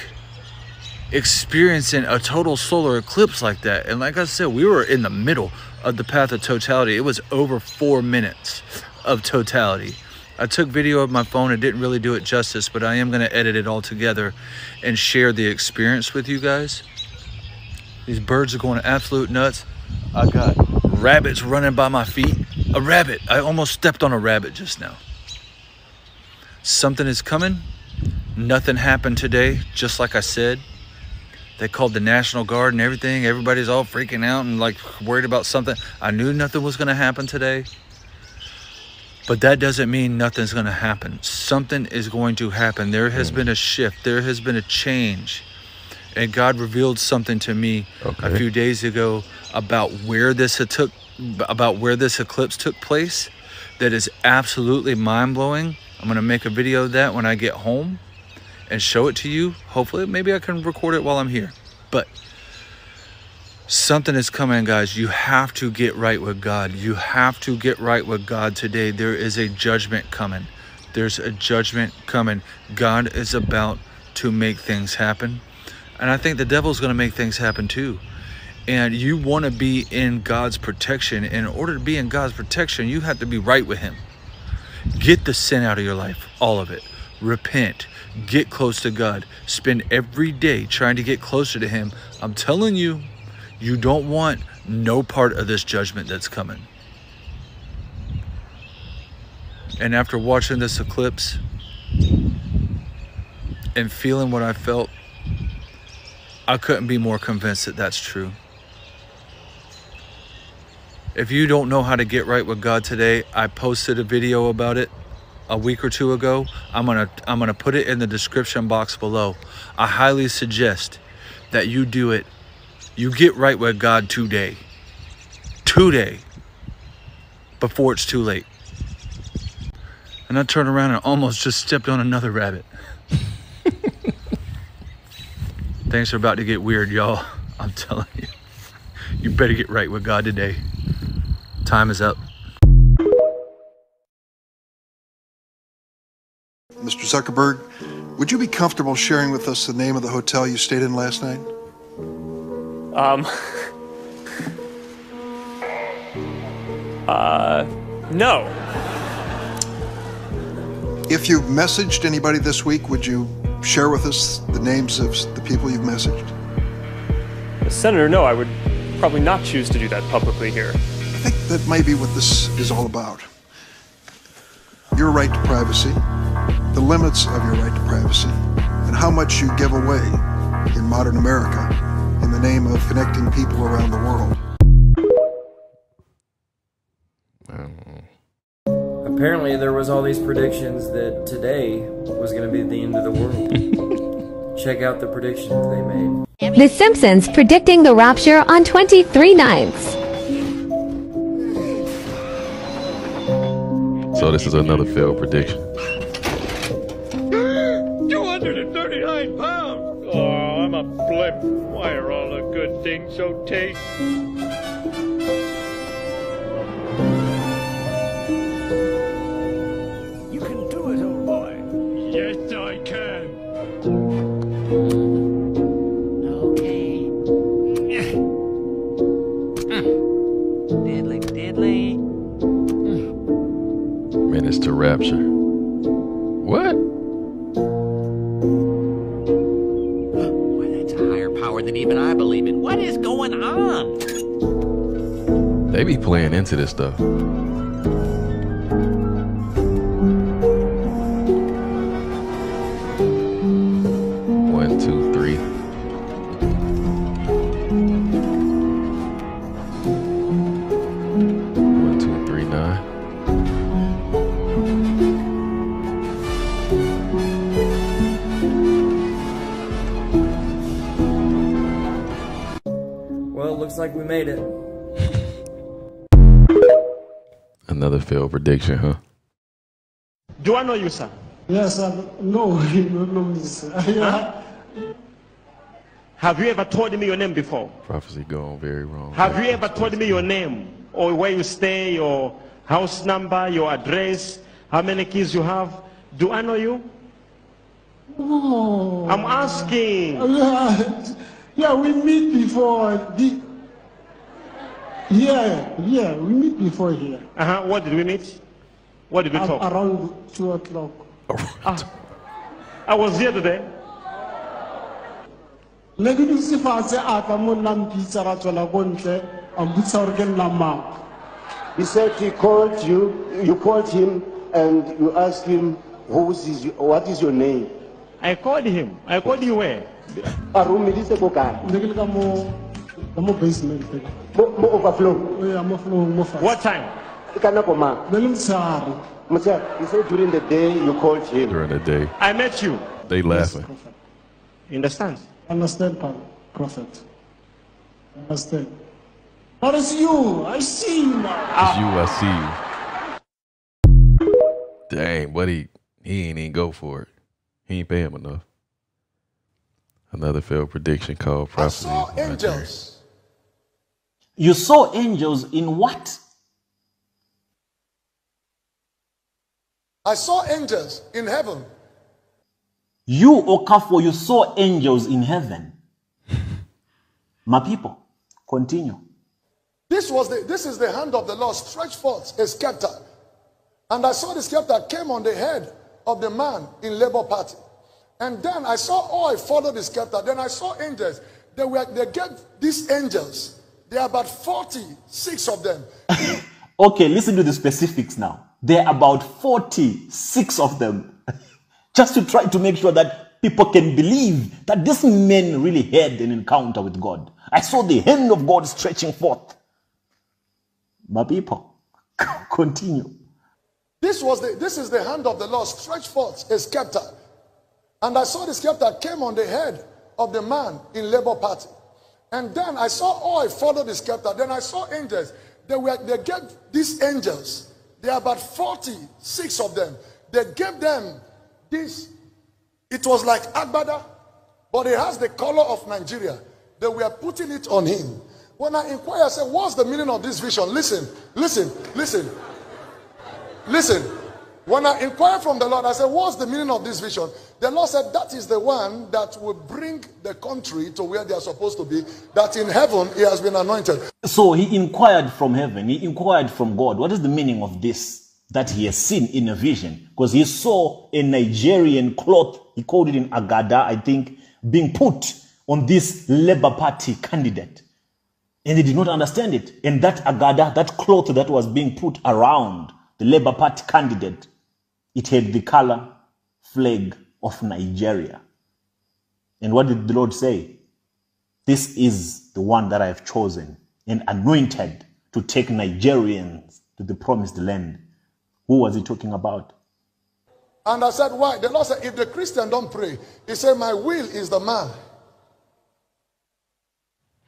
experiencing a total solar eclipse like that. And like I said, we were in the middle of the path of totality. It was over four minutes of totality. I took video of my phone. It didn't really do it justice, but I am going to edit it all together and share the experience with you guys. These birds are going absolute nuts. I got rabbits running by my feet. A rabbit. I almost stepped on a rabbit just now. Something is coming. Nothing happened today, just like I said. They called the National Guard and everything. Everybody's all freaking out and like worried about something. I knew nothing was going to happen today. But that doesn't mean nothing's going to happen. Something is going to happen. There has mm. been a shift. There has been a change. And God revealed something to me okay. a few days ago about where this took about where this eclipse took place that is absolutely mind-blowing. I'm going to make a video of that when I get home and show it to you. Hopefully, maybe I can record it while I'm here. But something is coming, guys. You have to get right with God. You have to get right with God today. There is a judgment coming. There's a judgment coming. God is about to make things happen. And I think the devil's going to make things happen too and you want to be in God's protection. In order to be in God's protection, you have to be right with Him. Get the sin out of your life, all of it. Repent. get close to God. Spend every day trying to get closer to Him. I'm telling you, you don't want no part of this judgment that's coming. And after watching this eclipse and feeling what I felt, I couldn't be more convinced that that's true. If you don't know how to get right with God today, I posted a video about it a week or two ago. I'm going to I'm going to put it in the description box below. I highly suggest that you do it. You get right with God today. Today. Before it's too late. And I turned around and almost just stepped on another rabbit. Things are about to get weird, y'all. I'm telling you. You better get right with God today. Time is up. Mr. Zuckerberg, would you be comfortable sharing with us the name of the hotel you stayed in last night? Um. Uh, no. If you've messaged anybody this week, would you share with us the names of the people you've messaged? Senator, no, I would probably not choose to do that publicly here. I think that may be what this is all about. Your right to privacy, the limits of your right to privacy, and how much you give away in modern America in the name of connecting people around the world. Apparently, there was all these predictions that today was going to be the end of the world. Check out the predictions they made. The Simpsons predicting the rapture on 23 nights. So this is another failed prediction. 239 pounds! Oh, I'm a blimp. Why are all the good things so tasty? Rapture. What? Boy, that's a higher power than even I believe in. What is going on? They be playing into this stuff. Like we made it. Another failed prediction, huh? Do I know you, sir? Yes, I no, you don't know me, sir. Huh? Have you ever told me your name before? Prophecy going very wrong. Have you ever told me your name or where you stay, your house number, your address, how many kids you have? Do I know you? Oh. I'm asking. Yeah, yeah, we meet before. The, yeah, yeah, we meet before here. Uh huh. What did we meet? What did we talk? Around two o'clock. Ah, I was here today. ne ke dutse fatshe a tla mo nna mpitsa ra tswela ko ntle a mputsa gore ke nna mang He said he called you, you called him, and you asked him, Who is you, what is your name? I called him. I called you where? A room meditse ko kae? ne ke le ka mo ka mo basement Mo mo overflow. ya mo flow mo fatshe What time? Ka nako mang? ne le motshehare Motshehare, He said during the day you called him. During the day. I met you. They laughing. You understand? understand pa- prophet understand that is you i see you now It's you, I see you. Dang, but he he ain't even go for it. He ain't pay him enough. Another failed prediction called prophecy. saw angels. You saw angels in what? I saw angels in heaven. You, Okafor, you saw angels in heaven. My people, continue. This was the this is the hand of the Lord stretched forth a scepter. And I saw the scepter came on the head of the man in Labour Party. And then I saw, oh, I followed the scepter. Then I saw angels. They were, they get these angels. There are about 46 of them. Okay, listen to the specifics now. There are about 46 of them. Just to try to make sure that people can believe that this man really had an encounter with God. I saw the hand of God stretching forth. My people, continue. This was the this is the hand of the Lord stretched forth a scepter. And I saw the scepter came on the head of the man in Labour Party. And then I saw, I followed the scepter. Then I saw angels. They were they gave these angels, there are about 46 of them. They gave them this. It was like Agbada, but it has the color of Nigeria. They were putting it on him. When I inquired, I said, What's the meaning of this vision? Listen, listen, listen, listen. When I inquired from the Lord, I said, What's the meaning of this vision? The Lord said, That is the one that will bring the country to where they are supposed to be. That in heaven he has been anointed. So he inquired from heaven, he inquired from God. What is the meaning of this that he has seen in a vision? Because he saw a Nigerian cloth, he called it in Agada, I think, being put on this Labour Party candidate. And they did not understand it. And that Agada, that cloth that was being put around the Labour Party candidate, it had the color flag of Nigeria. And what did the Lord say? This is the one that I have chosen and anointed to take Nigerians to the promised land. Who was he talking about? And I said, Why? The Lord said, If the Christian don't pray, he said, My will is the man.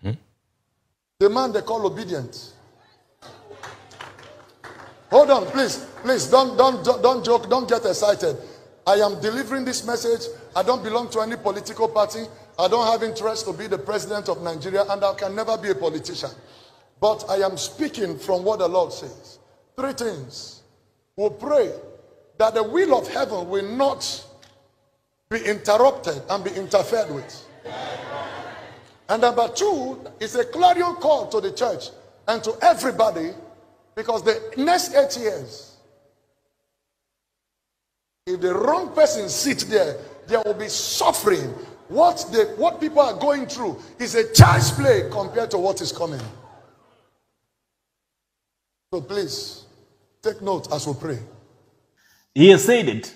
Hmm? The man they call obedient. Hold on, please, please don't don't don't joke, don't get excited. I am delivering this message. I don't belong to any political party. I don't have interest to be the president of Nigeria, and I can never be a politician. But I am speaking from what the Lord says. Three things. We pray that the will of heaven will not be interrupted and be interfered with. And number two is a clarion call to the church and to everybody because the next eight years, if the wrong person sits there, there will be suffering. What the what people are going through is a child's play compared to what is coming. So please take note as we pray. He has said it.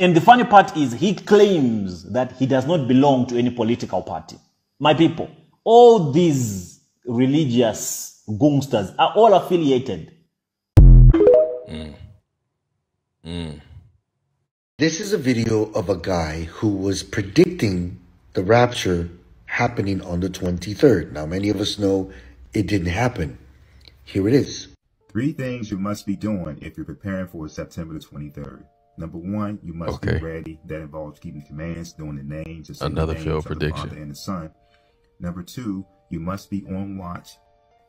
And the funny part is, he claims that he does not belong to any political party. My people, all these religious gangsters are all affiliated. This is a video of a guy who was predicting the rapture happening on the 23rd. Now, many of us know it didn't happen. Here it is. Three things you must be doing if you're preparing for September the 23rd. Number one, you must Okay. be ready. That involves keeping the commands, doing the names, the Another names failed of the prediction. Father and the Son. Number two, you must be on watch.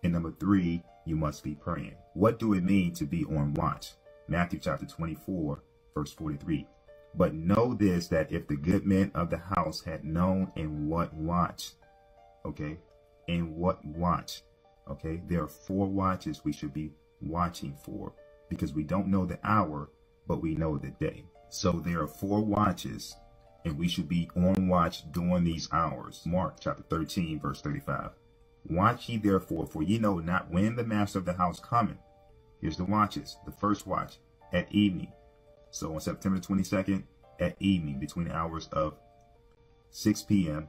And number three, you must be praying. What do it mean to be on watch? Matthew chapter 24, verse 43. But know this that if the good men of the house had known in what watch, okay, in what watch, okay, there are four watches we should be watching for because we don't know the hour, but we know the day. So there are four watches and we should be on watch during these hours. Mark chapter 13, verse 35. Watch ye therefore, for ye know not when the master of the house cometh. Here's the watches. The first watch at evening. So on September 22nd, at evening, between the hours of 6 p.m.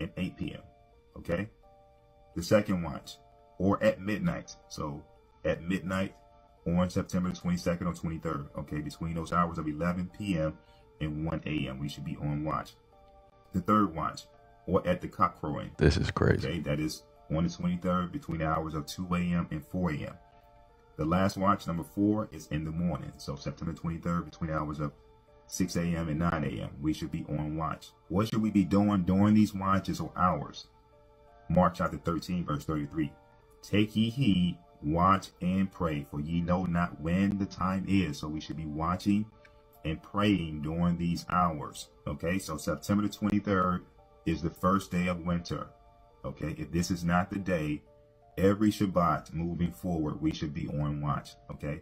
and 8 p.m. Okay? The second watch, or at midnight. So at midnight on September 22nd or 23rd. Okay? Between those hours of 11 p.m. and 1 a.m., we should be on watch. The third watch, or at the cock crowing. This is crazy. Okay? That is on the 23rd between the hours of 2 a.m. and 4 a.m. The last watch, number four, is in the morning. So September 23rd, between the hours of 6 a.m. and 9 a.m., we should be on watch. What should we be doing during these watches or hours? Mark chapter 13, verse 33. Take ye heed, watch and pray, for ye know not when the time is. So we should be watching and praying during these hours. Okay, so September the 23rd is the first day of winter. Okay, if this is not the day, every Shabbat moving forward, we should be on watch. Okay,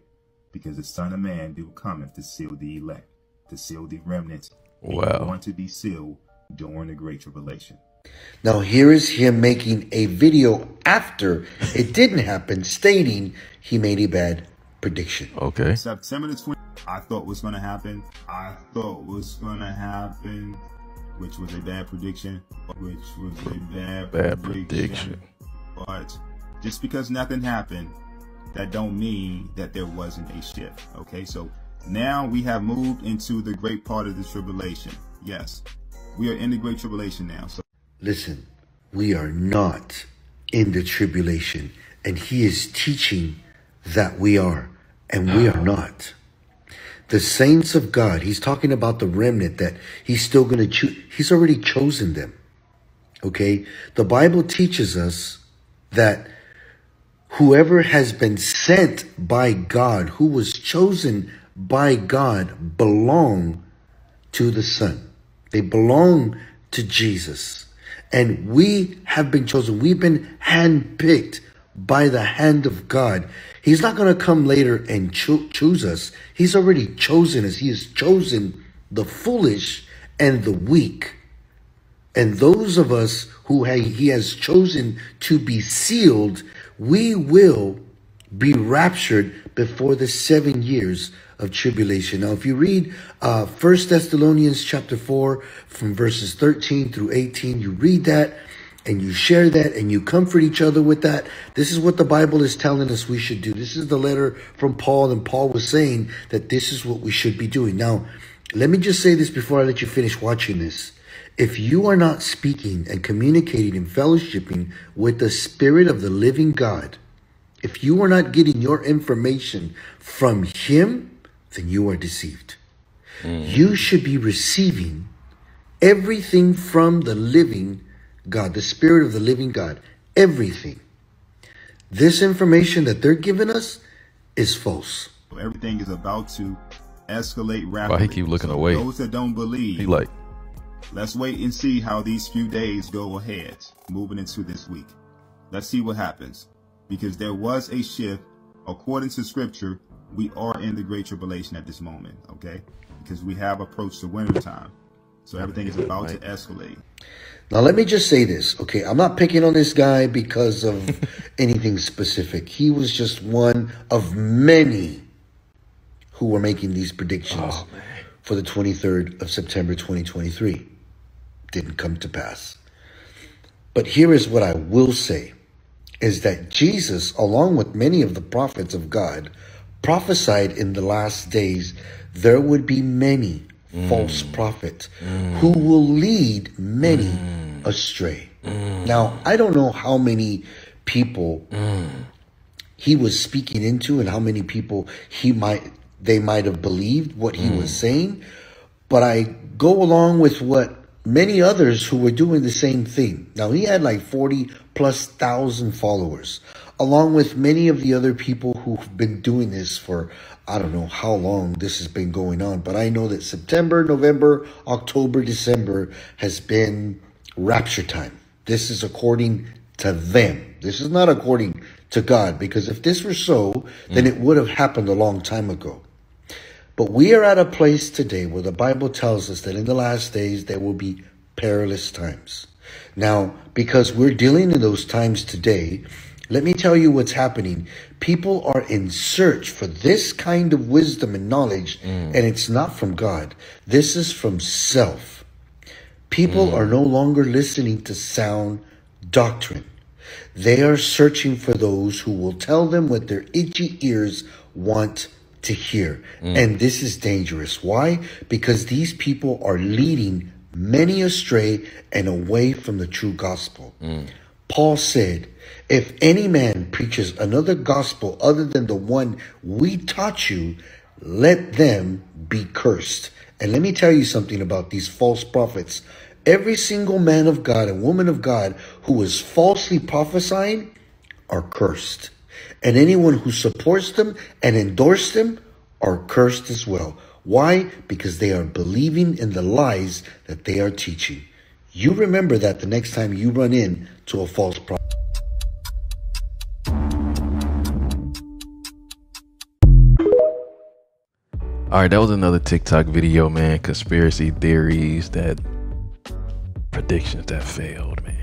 because the Son of Man do cometh to seal the elect, to seal the remnants and Wow. you're to be sealed during the Great Tribulation. Now, here is him making a video after it didn't happen, stating he made a bad prediction. Okay. September the 20th, I thought was going to happen. I thought was going to happen, which was a bad prediction, which was a bad, Bad prediction. prediction. But just because nothing happened, that don't mean that there wasn't a shift. Okay, so now we have moved into the great part of the tribulation. Yes, we are in the great tribulation now. So Listen, we are not in the tribulation, and he is teaching that we are, and we are not. The saints of God, he's talking about the remnant that he's still going to choose. He's already chosen them. Okay? The Bible teaches us that whoever has been sent by God, who was chosen by God, belong to the Son. They belong to Jesus. And we have been chosen. We've been handpicked by the hand of God. He's not going to come later and cho- choose us. He's already chosen us. He has chosen the foolish and the weak. And those of us who he has chosen to be sealed, we will be raptured before the seven years of tribulation. Now, if you read uh, 1 Thessalonians chapter 4 from verses 13 through 18, you read that and you share that and you comfort each other with that. This is what the Bible is telling us we should do. This is the letter from Paul, and Paul was saying that this is what we should be doing. Now, let me just say this before I let you finish watching this. If you are not speaking and communicating and fellowshipping with the Spirit of the living God, if you are not getting your information from Him, then you are deceived. Mm. You should be receiving everything from the living God, the Spirit of the living God. Everything. This information that they're giving us is false. everything is about to escalate Why rapidly. he keep looking So away? Those that don't believe, He like, let's wait and see how these few days go ahead, moving into this week. Let's see what happens. Because there was a shift. According to scripture, we are in the great tribulation at this moment, okay? Because we have approached the winter time. So everything is about to escalate. Now, let me just say this, okay? I'm not picking on this guy because of anything specific. He was just one of many who were making these predictions oh, for the 23rd of September 2023. Didn't come to pass. But here is what I will say is that Jesus, along with many of the prophets of God, prophesied in the last days there would be many false prophets who will lead many astray. Now, I don't know how many people he was speaking into and how many people he might they might have believed what he was saying, but I go along with what many others who were doing the same thing. Now he had like 40 plus thousand followers, along with many of the other people who've been doing this for I don't know how long this has been going on, but I know that September, November, October, December has been rapture time. This is according to them. This is not according to God, because if this were so, then mm. it would have happened a long time ago. But we are at a place today where the Bible tells us that in the last days there will be perilous times. Now, because we're dealing in those times today, let me tell you what's happening. People are in search for this kind of wisdom and knowledge, mm. and it's not from God. This is from self. People mm. are no longer listening to sound doctrine. They are searching for those who will tell them what their itchy ears want to hear. And this is dangerous. Why? Because these people are leading many astray and away from the true gospel. Paul said, If any man preaches another gospel other than the one we taught you, let them be cursed. And let me tell you something about these false prophets. Every single man of God and woman of God who is falsely prophesying are cursed. And anyone who supports them and endorses them are cursed as well. Why? Because they are believing in the lies that they are teaching. You remember that the next time you run in to a false prophet. All right, that was another TikTok video, man. Conspiracy theories that predictions that failed, man.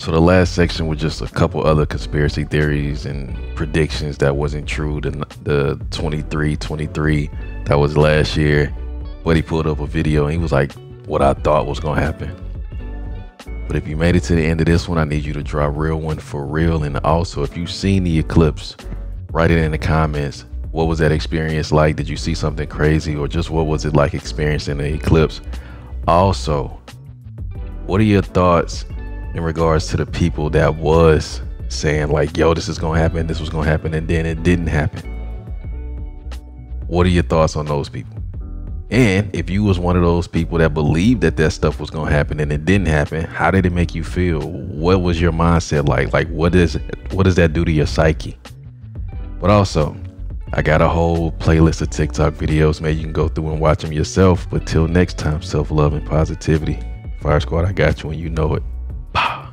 So the last section was just a couple other conspiracy theories and predictions that wasn't true. The the 23 23 that was last year. But he pulled up a video and he was like, what I thought was gonna happen. But if you made it to the end of this one, I need you to draw real one for real. And also, if you've seen the eclipse, write it in the comments. What was that experience like? Did you see something crazy, or just what was it like experiencing the eclipse? Also, what are your thoughts in regards to the people that was saying like, "Yo, this is gonna happen, this was gonna happen," and then it didn't happen? What are your thoughts on those people? And if you was one of those people that believed that that stuff was gonna happen and it didn't happen, how did it make you feel? What was your mindset like? Like what is what does that do to your psyche? But also, I got a whole playlist of TikTok videos. Maybe you can go through and watch them yourself. But till next time, self love and positivity. Fire Squad, I got you when you know it. Bah.